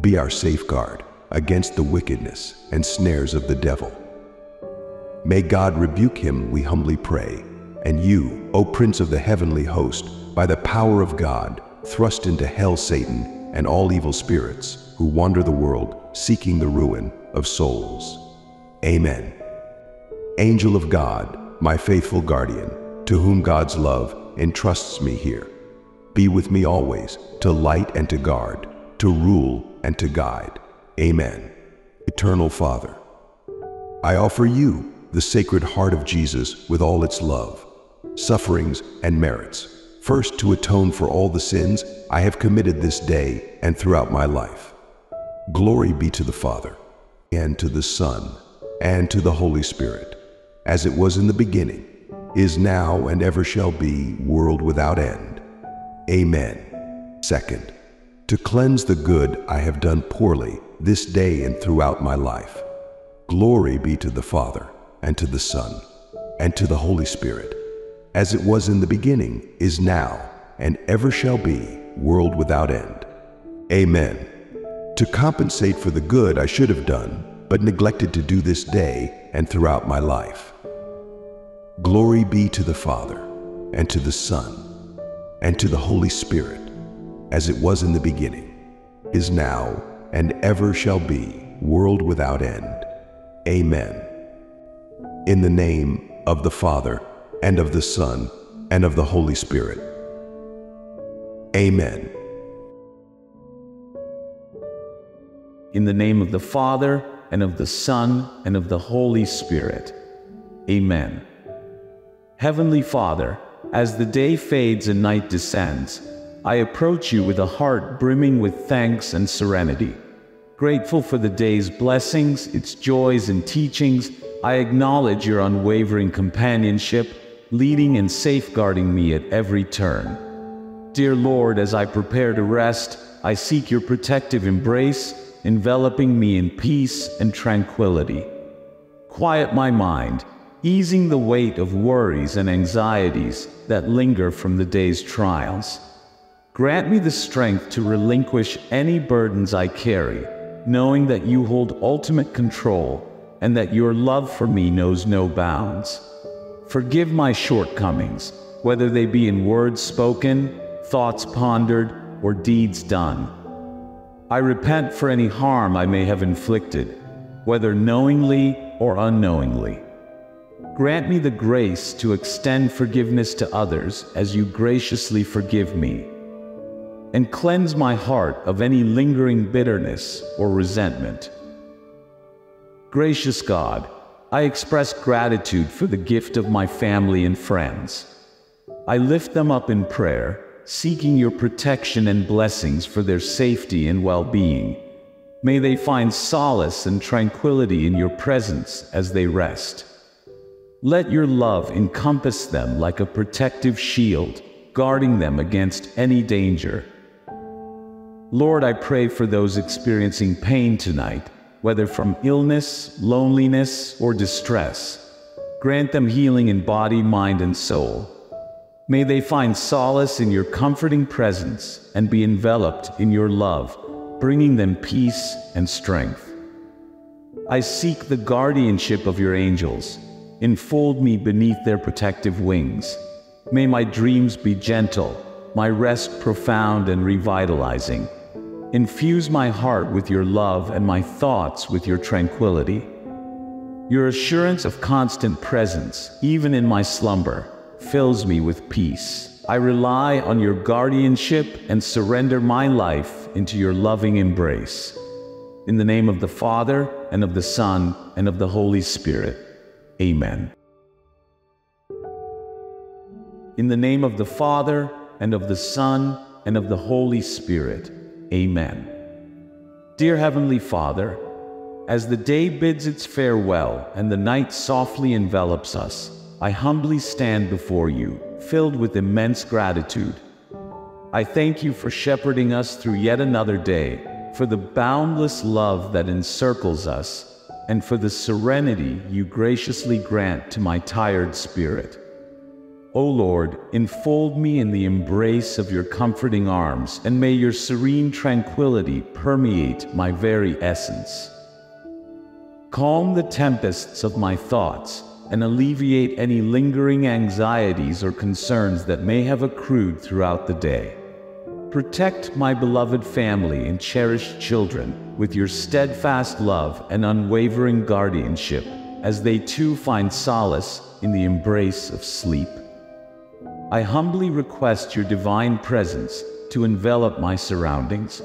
Be our safeguard against the wickedness and snares of the devil. May God rebuke him, we humbly pray. And you, O Prince of the heavenly host, by the power of God, thrust into hell Satan and all evil spirits who wander the world seeking the ruin of souls. Amen. Angel of God, my faithful guardian, to whom God's love entrusts me here. Be with me always, to light and to guard, to rule and to guide. Amen. Eternal Father, I offer you the Sacred Heart of Jesus with all its love, sufferings, and merits, first to atone for all the sins I have committed this day and throughout my life. Glory be to the Father, and to the Son, and to the Holy Spirit, as it was in the beginning, is now and ever shall be, world without end. Amen. Second, to cleanse the good I have done poorly this day and throughout my life. Glory be to the Father, and to the Son, and to the Holy Spirit, as it was in the beginning, is now, and ever shall be, world without end. Amen. To compensate for the good I should have done, but neglected to do this day and throughout my life. Glory be to the Father, and to the Son, and to the Holy Spirit, as it was in the beginning, is now, and ever shall be, world without end. Amen. In the name of the Father, and of the Son, and of the Holy Spirit. Amen. In the name of the Father, and of the Son, and of the Holy Spirit. Amen. Heavenly Father, as the day fades and night descends, I approach you with a heart brimming with thanks and serenity. Grateful for the day's blessings, its joys and teachings, I acknowledge your unwavering companionship, leading and safeguarding me at every turn. Dear Lord, as I prepare to rest, I seek your protective embrace, enveloping me in peace and tranquility. Quiet my mind, easing the weight of worries and anxieties that linger from the day's trials. Grant me the strength to relinquish any burdens I carry, knowing that you hold ultimate control and that your love for me knows no bounds. Forgive my shortcomings, whether they be in words spoken, thoughts pondered, or deeds done. I repent for any harm I may have inflicted, whether knowingly or unknowingly. Grant me the grace to extend forgiveness to others as you graciously forgive me. And cleanse my heart of any lingering bitterness or resentment. Gracious God, I express gratitude for the gift of my family and friends. I lift them up in prayer, seeking your protection and blessings for their safety and well-being. May they find solace and tranquility in your presence as they rest. Let your love encompass them like a protective shield, guarding them against any danger. Lord, I pray for those experiencing pain tonight, whether from illness, loneliness, or distress. Grant them healing in body, mind, and soul. May they find solace in your comforting presence and be enveloped in your love, bringing them peace and strength. I seek the guardianship of your angels Enfold me beneath their protective wings. May my dreams be gentle, my rest profound and revitalizing. Infuse my heart with your love and my thoughts with your tranquility. Your assurance of constant presence, even in my slumber, fills me with peace. I rely on your guardianship and surrender my life into your loving embrace. In the name of the Father, and of the Son, and of the Holy Spirit. Amen. In the name of the Father, and of the Son, and of the Holy Spirit. Amen. Dear Heavenly Father, as the day bids its farewell and the night softly envelops us, I humbly stand before you, filled with immense gratitude. I thank you for shepherding us through yet another day, for the boundless love that encircles us, and for the serenity you graciously grant to my tired spirit. O Lord, enfold me in the embrace of your comforting arms, and may your serene tranquility permeate my very essence. Calm the tempests of my thoughts, and alleviate any lingering anxieties or concerns that may have accrued throughout the day. Protect my beloved family and cherished children with your steadfast love and unwavering guardianship, as they too find solace in the embrace of sleep. I humbly request your divine presence to envelop my surroundings.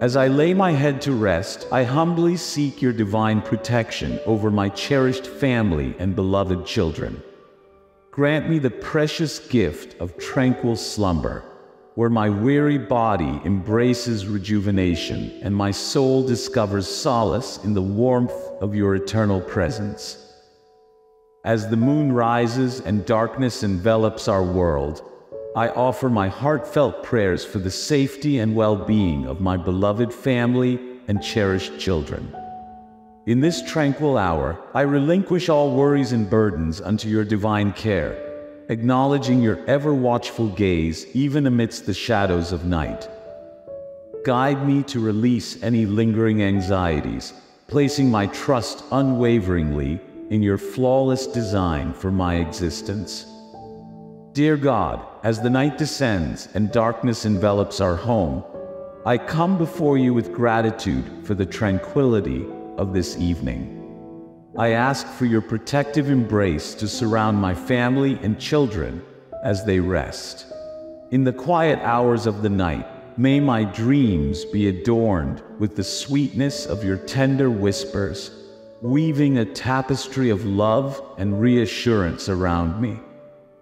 As I lay my head to rest, I humbly seek your divine protection over my cherished family and beloved children. Grant me the precious gift of tranquil slumber where my weary body embraces rejuvenation and my soul discovers solace in the warmth of your eternal presence. As the moon rises and darkness envelops our world, I offer my heartfelt prayers for the safety and well-being of my beloved family and cherished children. In this tranquil hour, I relinquish all worries and burdens unto your divine care acknowledging your ever-watchful gaze even amidst the shadows of night. Guide me to release any lingering anxieties, placing my trust unwaveringly in your flawless design for my existence. Dear God, as the night descends and darkness envelops our home, I come before you with gratitude for the tranquility of this evening. I ask for your protective embrace to surround my family and children as they rest. In the quiet hours of the night, may my dreams be adorned with the sweetness of your tender whispers, weaving a tapestry of love and reassurance around me.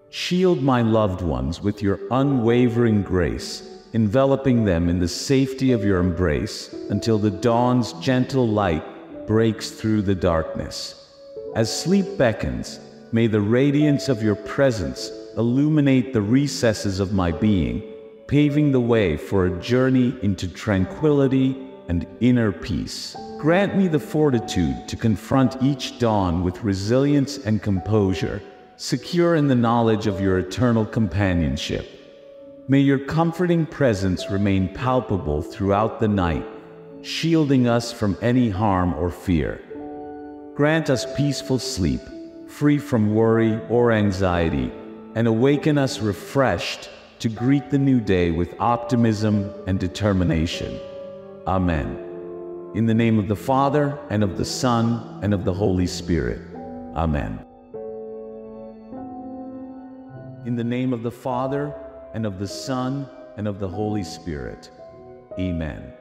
Shield my loved ones with your unwavering grace, enveloping them in the safety of your embrace until the dawn's gentle light breaks through the darkness. As sleep beckons, may the radiance of your presence illuminate the recesses of my being, paving the way for a journey into tranquility and inner peace. Grant me the fortitude to confront each dawn with resilience and composure, secure in the knowledge of your eternal companionship. May your comforting presence remain palpable throughout the night, shielding us from any harm or fear. Grant us peaceful sleep, free from worry or anxiety, and awaken us refreshed to greet the new day with optimism and determination. Amen. In the name of the Father, and of the Son, and of the Holy Spirit. Amen. In the name of the Father, and of the Son, and of the Holy Spirit. Amen.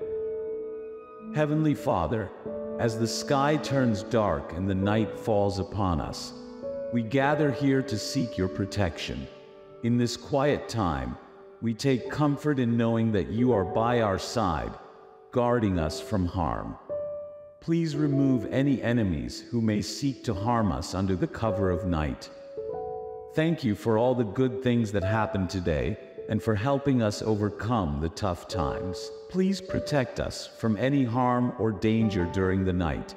Heavenly Father, as the sky turns dark and the night falls upon us, we gather here to seek your protection. In this quiet time, we take comfort in knowing that you are by our side, guarding us from harm. Please remove any enemies who may seek to harm us under the cover of night. Thank you for all the good things that happened today and for helping us overcome the tough times. Please protect us from any harm or danger during the night.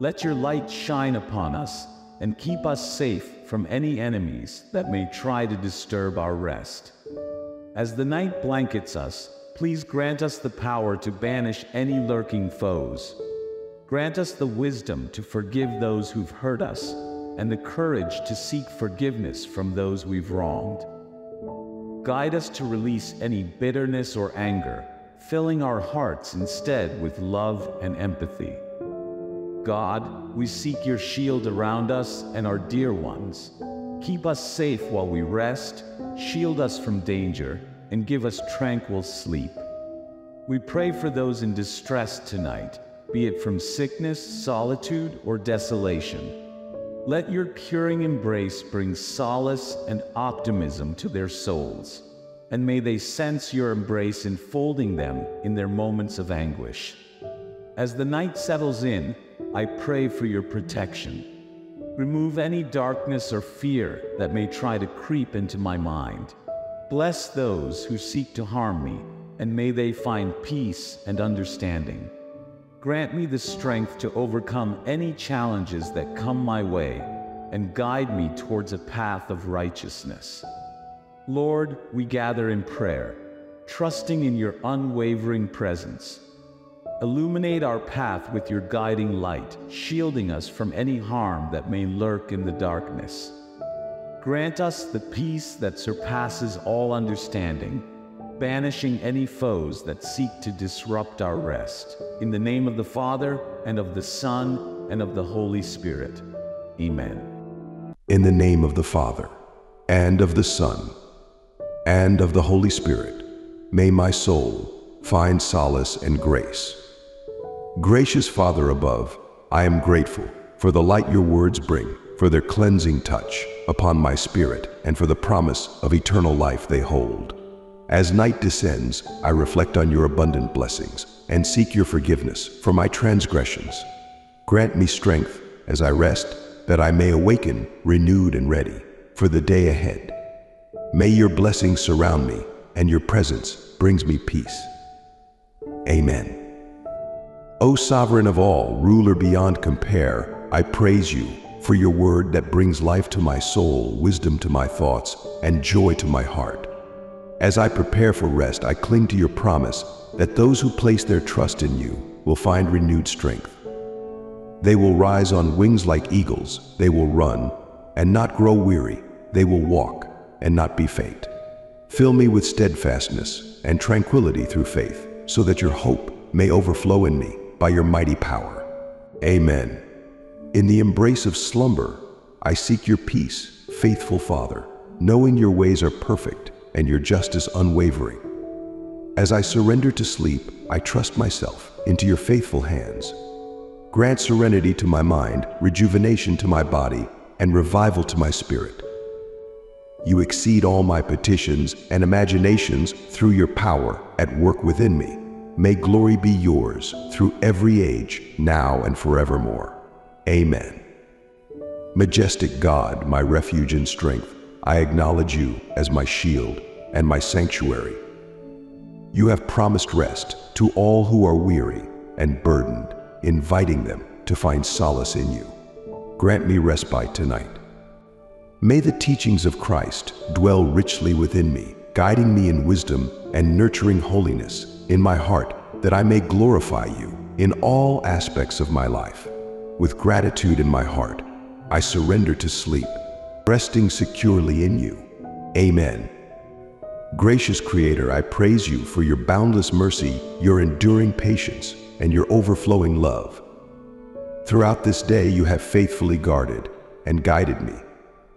Let your light shine upon us and keep us safe from any enemies that may try to disturb our rest. As the night blankets us, please grant us the power to banish any lurking foes. Grant us the wisdom to forgive those who've hurt us and the courage to seek forgiveness from those we've wronged. Guide us to release any bitterness or anger, filling our hearts instead with love and empathy. God, we seek your shield around us and our dear ones. Keep us safe while we rest, shield us from danger, and give us tranquil sleep. We pray for those in distress tonight, be it from sickness, solitude, or desolation. Let your curing embrace bring solace and optimism to their souls, and may they sense your embrace enfolding them in their moments of anguish. As the night settles in, I pray for your protection. Remove any darkness or fear that may try to creep into my mind. Bless those who seek to harm me, and may they find peace and understanding. Grant me the strength to overcome any challenges that come my way and guide me towards a path of righteousness. Lord, we gather in prayer, trusting in your unwavering presence. Illuminate our path with your guiding light, shielding us from any harm that may lurk in the darkness. Grant us the peace that surpasses all understanding banishing any foes that seek to disrupt our rest. In the name of the Father, and of the Son, and of the Holy Spirit. Amen. In the name of the Father, and of the Son, and of the Holy Spirit, may my soul find solace and grace. Gracious Father above, I am grateful for the light your words bring, for their cleansing touch upon my spirit, and for the promise of eternal life they hold. As night descends, I reflect on your abundant blessings and seek your forgiveness for my transgressions. Grant me strength as I rest, that I may awaken renewed and ready for the day ahead. May your blessings surround me and your presence brings me peace. Amen. O sovereign of all, ruler beyond compare, I praise you for your word that brings life to my soul, wisdom to my thoughts, and joy to my heart. As I prepare for rest, I cling to your promise that those who place their trust in you will find renewed strength. They will rise on wings like eagles, they will run and not grow weary, they will walk and not be faint. Fill me with steadfastness and tranquility through faith, so that your hope may overflow in me by your mighty power. Amen. In the embrace of slumber, I seek your peace, faithful Father, knowing your ways are perfect and your justice unwavering. As I surrender to sleep, I trust myself into your faithful hands. Grant serenity to my mind, rejuvenation to my body, and revival to my spirit. You exceed all my petitions and imaginations through your power at work within me. May glory be yours through every age, now and forevermore. Amen. Majestic God, my refuge and strength, I acknowledge you as my shield and my sanctuary. You have promised rest to all who are weary and burdened, inviting them to find solace in you. Grant me respite tonight. May the teachings of Christ dwell richly within me, guiding me in wisdom and nurturing holiness in my heart, that I may glorify you in all aspects of my life. With gratitude in my heart, I surrender to sleep resting securely in you. Amen. Gracious Creator, I praise you for your boundless mercy, your enduring patience, and your overflowing love. Throughout this day, you have faithfully guarded and guided me.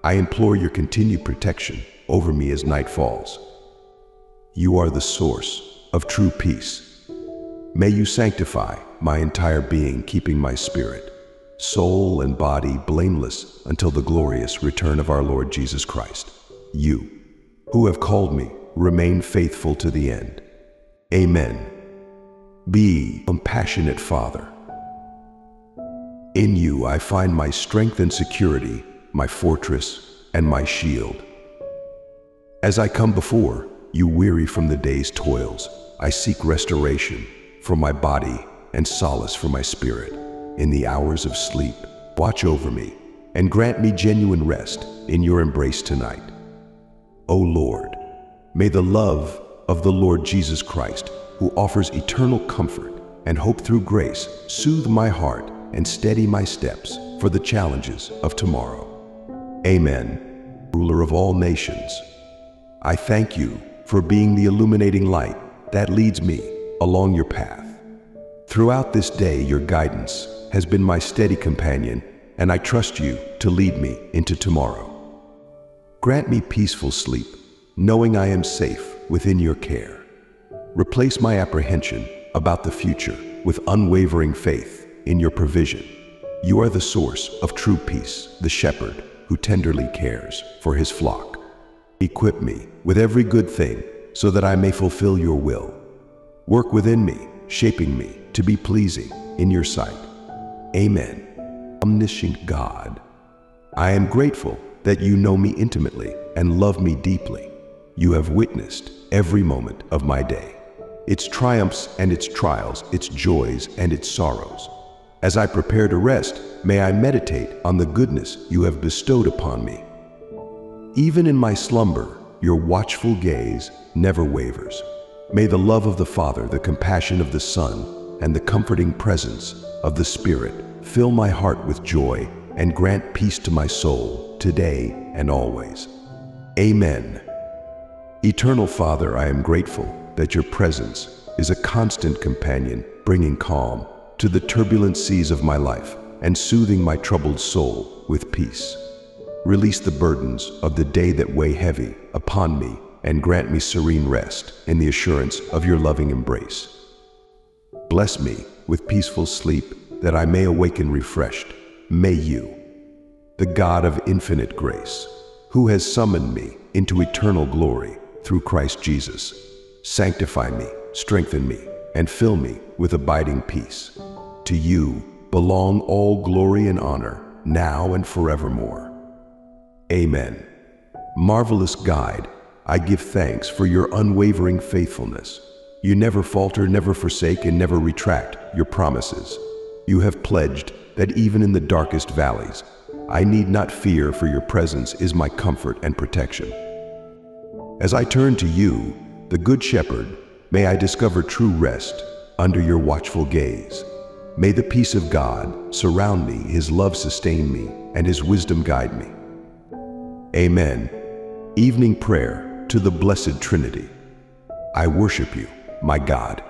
I implore your continued protection over me as night falls. You are the source of true peace. May you sanctify my entire being, keeping my spirit, soul, and body blameless until the glorious return of our Lord Jesus Christ. You, who have called me, remain faithful to the end. Amen. Be compassionate Father. In you I find my strength and security, my fortress and my shield. As I come before you, weary from the day's toils, I seek restoration for my body and solace for my spirit. In the hours of sleep, watch over me and grant me genuine rest in your embrace tonight. O Lord, may the love of the Lord Jesus Christ, who offers eternal comfort and hope through grace, soothe my heart and steady my steps for the challenges of tomorrow. Amen. Ruler of all nations, I thank you for being the illuminating light that leads me along your path. Throughout this day, your guidance has been my steady companion, and I trust you to lead me into tomorrow. Grant me peaceful sleep, knowing I am safe within your care. Replace my apprehension about the future with unwavering faith in your provision. You are the source of true peace, the shepherd who tenderly cares for his flock. Equip me with every good thing so that I may fulfill your will. Work within me, shaping me to be pleasing in your sight. Amen. Omniscient God, I am grateful that you know me intimately and love me deeply. You have witnessed every moment of my day, its triumphs and its trials, its joys and its sorrows. As I prepare to rest, may I meditate on the goodness you have bestowed upon me. Even in my slumber, your watchful gaze never wavers. May the love of the Father, the compassion of the Son, and the comforting presence of the Spirit fill my heart with joy and grant peace to my soul today and always. Amen. Eternal Father, I am grateful that your presence is a constant companion, bringing calm to the turbulent seas of my life and soothing my troubled soul with peace. Release the burdens of the day that weigh heavy upon me and grant me serene rest in the assurance of your loving embrace. Bless me with peaceful sleep that I may awaken refreshed. May you, the God of infinite grace, who has summoned me into eternal glory through Christ Jesus, sanctify me, strengthen me, and fill me with abiding peace. To you belong all glory and honor, now and forevermore. Amen. Marvelous guide, I give thanks for your unwavering faithfulness. You never falter, never forsake, and never retract your promises. You have pledged that even in the darkest valleys, I need not fear, for your presence is my comfort and protection. As I turn to you, the Good Shepherd, may I discover true rest under your watchful gaze. May the peace of God surround me, his love sustain me, and his wisdom guide me. Amen. Evening Prayer to the Blessed Trinity. I worship you my God,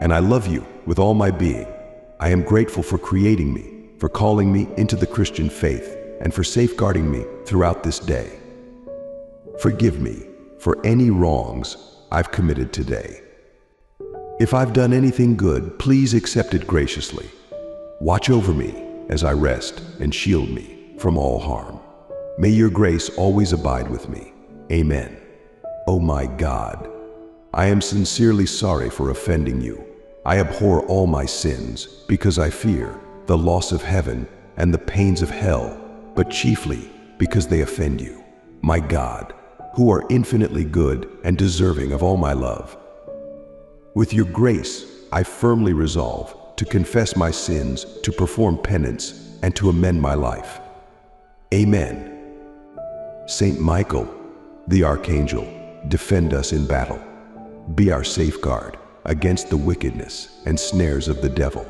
and I love you with all my being. I am grateful for creating me, for calling me into the Christian faith, and for safeguarding me throughout this day. Forgive me for any wrongs I've committed today. If I've done anything good, please accept it graciously. Watch over me as I rest and shield me from all harm. May your grace always abide with me. Amen. Oh my God, I am sincerely sorry for offending you. I abhor all my sins because I fear the loss of heaven and the pains of hell, but chiefly because they offend you, my God, who are infinitely good and deserving of all my love. With your grace, I firmly resolve to confess my sins, to perform penance, and to amend my life. Amen. Saint Michael, the Archangel, defend us in battle. Be our safeguard against the wickedness and snares of the devil.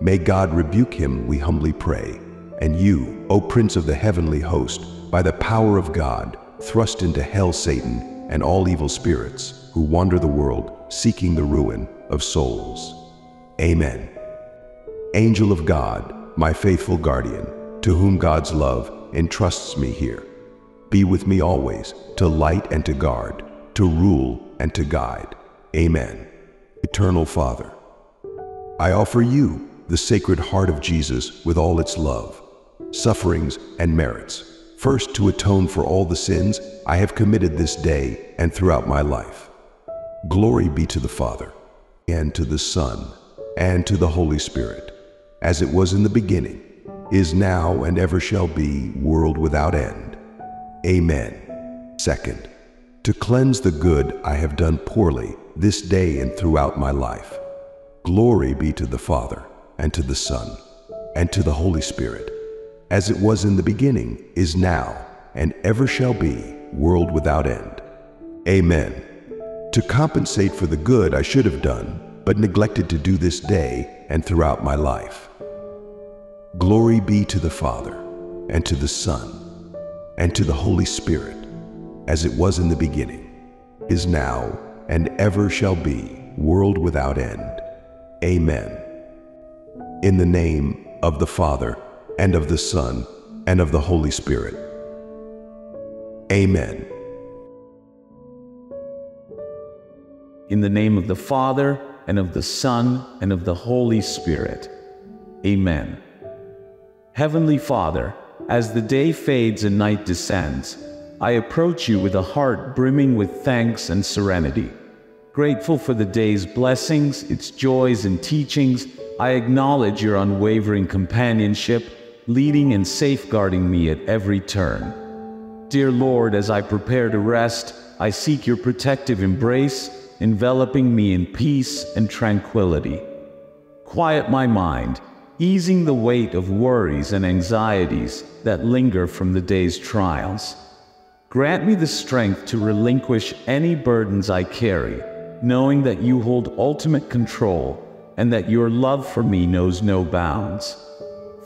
May God rebuke him, we humbly pray. And you, O Prince of the heavenly host, by the power of God, thrust into hell Satan and all evil spirits who wander the world seeking the ruin of souls. Amen. Angel of God, my faithful guardian, to whom God's love entrusts me here. Be with me always, to light and to guard, to rule and to guide. Amen. Eternal Father, I offer you the Sacred Heart of Jesus with all its love, sufferings, and merits, first to atone for all the sins I have committed this day and throughout my life. Glory be to the Father, and to the Son, and to the Holy Spirit, as it was in the beginning, is now, and ever shall be, world without end. Amen. Second, to cleanse the good I have done poorly this day and throughout my life. Glory be to the Father, and to the Son, and to the Holy Spirit, as it was in the beginning, is now, and ever shall be, world without end. Amen. To compensate for the good I should have done, but neglected to do this day and throughout my life. Glory be to the Father, and to the Son, and to the Holy Spirit, as it was in the beginning, is now, and ever shall be, world without end. Amen. In the name of the Father, and of the Son, and of the Holy Spirit. Amen. In the name of the Father, and of the Son, and of the Holy Spirit. Amen. Heavenly Father, as the day fades and night descends, I approach you with a heart brimming with thanks and serenity. Grateful for the day's blessings, its joys and teachings, I acknowledge your unwavering companionship, leading and safeguarding me at every turn. Dear Lord, as I prepare to rest, I seek your protective embrace, enveloping me in peace and tranquility. Quiet my mind, easing the weight of worries and anxieties that linger from the day's trials. Grant me the strength to relinquish any burdens I carry, knowing that you hold ultimate control and that your love for me knows no bounds.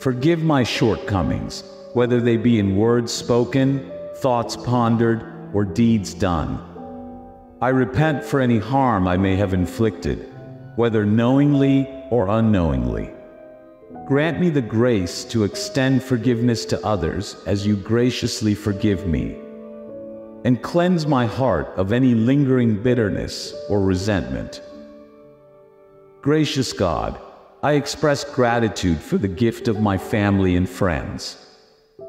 Forgive my shortcomings, whether they be in words spoken, thoughts pondered, or deeds done. I repent for any harm I may have inflicted, whether knowingly or unknowingly. Grant me the grace to extend forgiveness to others as you graciously forgive me. And cleanse my heart of any lingering bitterness or resentment. Gracious God, I express gratitude for the gift of my family and friends.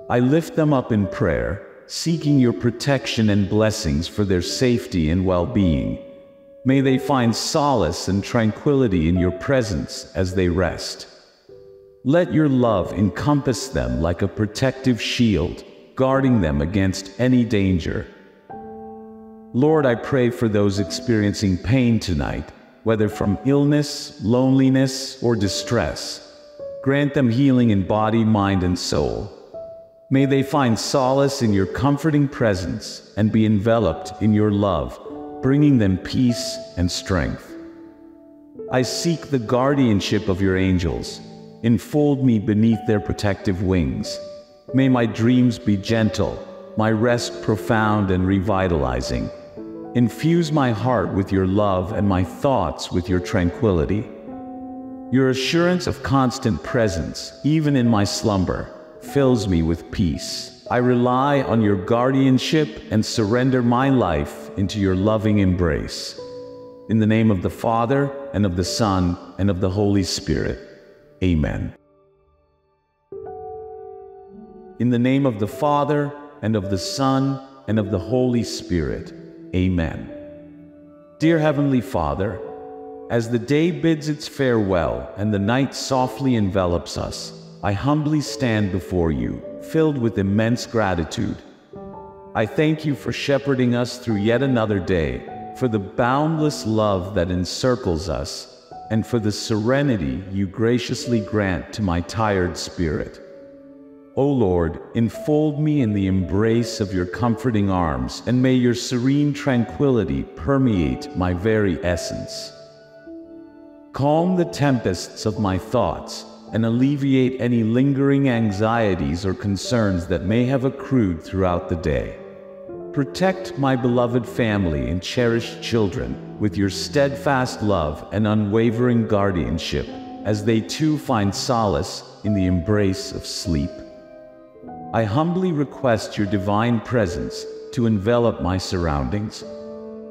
I lift them up in prayer seeking your protection and blessings for their safety and well-being. May they find solace and tranquility in your presence as they rest. Let your love encompass them like a protective shield, guarding them against any danger. Lord, I pray for those experiencing pain tonight, whether from illness, loneliness, or distress. Grant them healing in body, mind, and soul. May they find solace in your comforting presence and be enveloped in your love, bringing them peace and strength. I seek the guardianship of your angels. Enfold me beneath their protective wings. May my dreams be gentle, my rest profound and revitalizing. Infuse my heart with your love and my thoughts with your tranquility. Your assurance of constant presence, even in my slumber, fills me with peace. I rely on your guardianship and surrender my life into your loving embrace. In the name of the Father, and of the Son, and of the Holy Spirit. Amen. In the name of the Father, and of the Son, and of the Holy Spirit. Amen. Dear Heavenly Father, as the day bids its farewell and the night softly envelops us, I humbly stand before you, filled with immense gratitude. I thank you for shepherding us through yet another day, for the boundless love that encircles us, and for the serenity you graciously grant to my tired spirit. O Lord, enfold me in the embrace of your comforting arms, and may your serene tranquility permeate my very essence. Calm the tempests of my thoughts, and alleviate any lingering anxieties or concerns that may have accrued throughout the day. Protect my beloved family and cherished children with your steadfast love and unwavering guardianship as they too find solace in the embrace of sleep. I humbly request your divine presence to envelop my surroundings.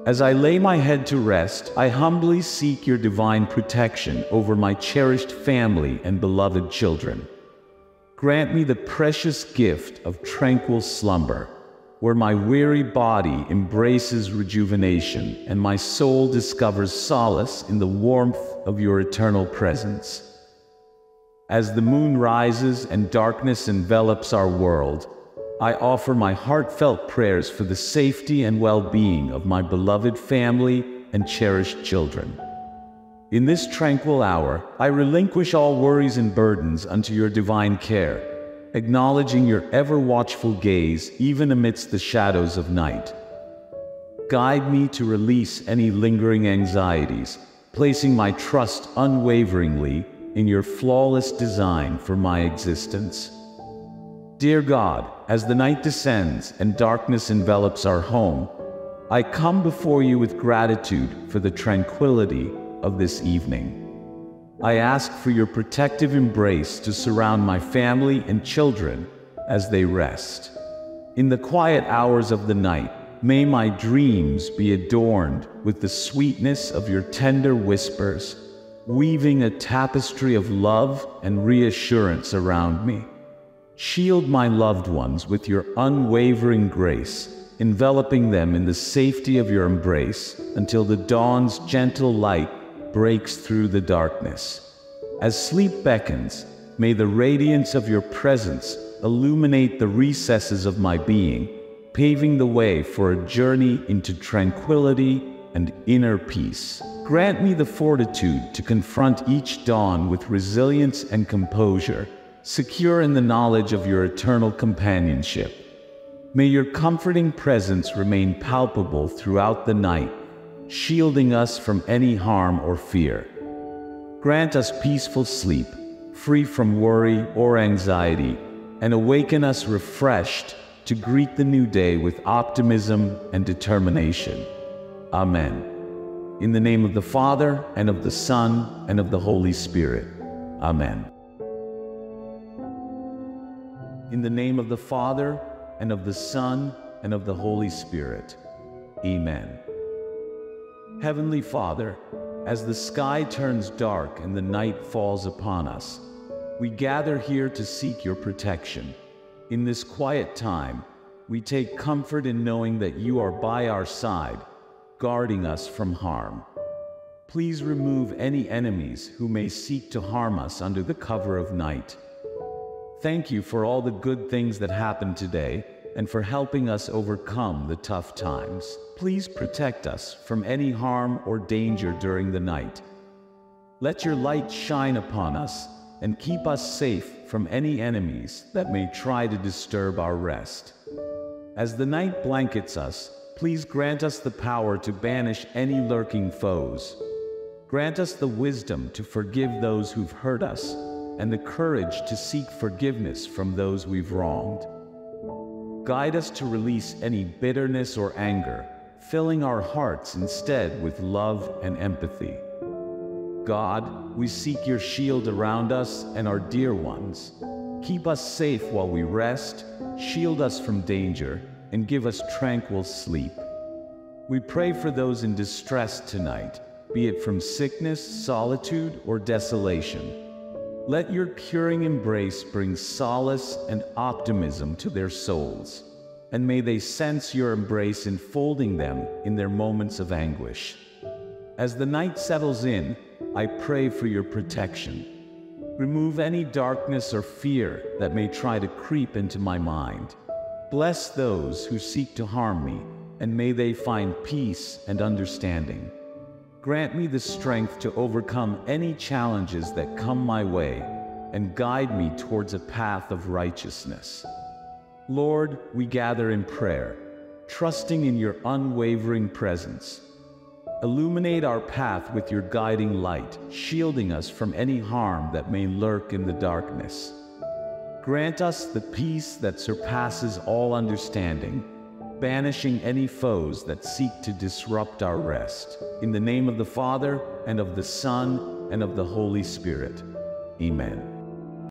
As I lay my head to rest, I humbly seek your divine protection over my cherished family and beloved children. Grant me the precious gift of tranquil slumber, where my weary body embraces rejuvenation and my soul discovers solace in the warmth of your eternal presence. As the moon rises and darkness envelops our world, I offer my heartfelt prayers for the safety and well-being of my beloved family and cherished children. In this tranquil hour, I relinquish all worries and burdens unto your divine care, acknowledging your ever-watchful gaze even amidst the shadows of night. Guide me to release any lingering anxieties, placing my trust unwaveringly in your flawless design for my existence. Dear God, as the night descends and darkness envelops our home, I come before you with gratitude for the tranquility of this evening. I ask for your protective embrace to surround my family and children as they rest. In the quiet hours of the night, may my dreams be adorned with the sweetness of your tender whispers weaving a tapestry of love and reassurance around me. Shield my loved ones with your unwavering grace, enveloping them in the safety of your embrace until the dawn's gentle light breaks through the darkness. As sleep beckons, may the radiance of your presence illuminate the recesses of my being, paving the way for a journey into tranquility and inner peace. Grant me the fortitude to confront each dawn with resilience and composure, secure in the knowledge of your eternal companionship. May your comforting presence remain palpable throughout the night, shielding us from any harm or fear. Grant us peaceful sleep, free from worry or anxiety, and awaken us refreshed to greet the new day with optimism and determination. Amen. In the name of the Father, and of the Son, and of the Holy Spirit. Amen. In the name of the Father, and of the Son, and of the Holy Spirit. Amen. Heavenly Father, as the sky turns dark and the night falls upon us, we gather here to seek your protection. In this quiet time, we take comfort in knowing that you are by our side guarding us from harm. Please remove any enemies who may seek to harm us under the cover of night. Thank you for all the good things that happened today and for helping us overcome the tough times. Please protect us from any harm or danger during the night. Let your light shine upon us and keep us safe from any enemies that may try to disturb our rest. As the night blankets us, Please grant us the power to banish any lurking foes. Grant us the wisdom to forgive those who've hurt us and the courage to seek forgiveness from those we've wronged. Guide us to release any bitterness or anger, filling our hearts instead with love and empathy. God, we seek your shield around us and our dear ones. Keep us safe while we rest, shield us from danger, and give us tranquil sleep. We pray for those in distress tonight, be it from sickness, solitude, or desolation. Let your curing embrace bring solace and optimism to their souls, and may they sense your embrace enfolding them in their moments of anguish. As the night settles in, I pray for your protection. Remove any darkness or fear that may try to creep into my mind. Bless those who seek to harm me, and may they find peace and understanding. Grant me the strength to overcome any challenges that come my way, and guide me towards a path of righteousness. Lord, we gather in prayer, trusting in your unwavering presence. Illuminate our path with your guiding light, shielding us from any harm that may lurk in the darkness. Grant us the peace that surpasses all understanding, banishing any foes that seek to disrupt our rest. In the name of the Father, and of the Son, and of the Holy Spirit. Amen.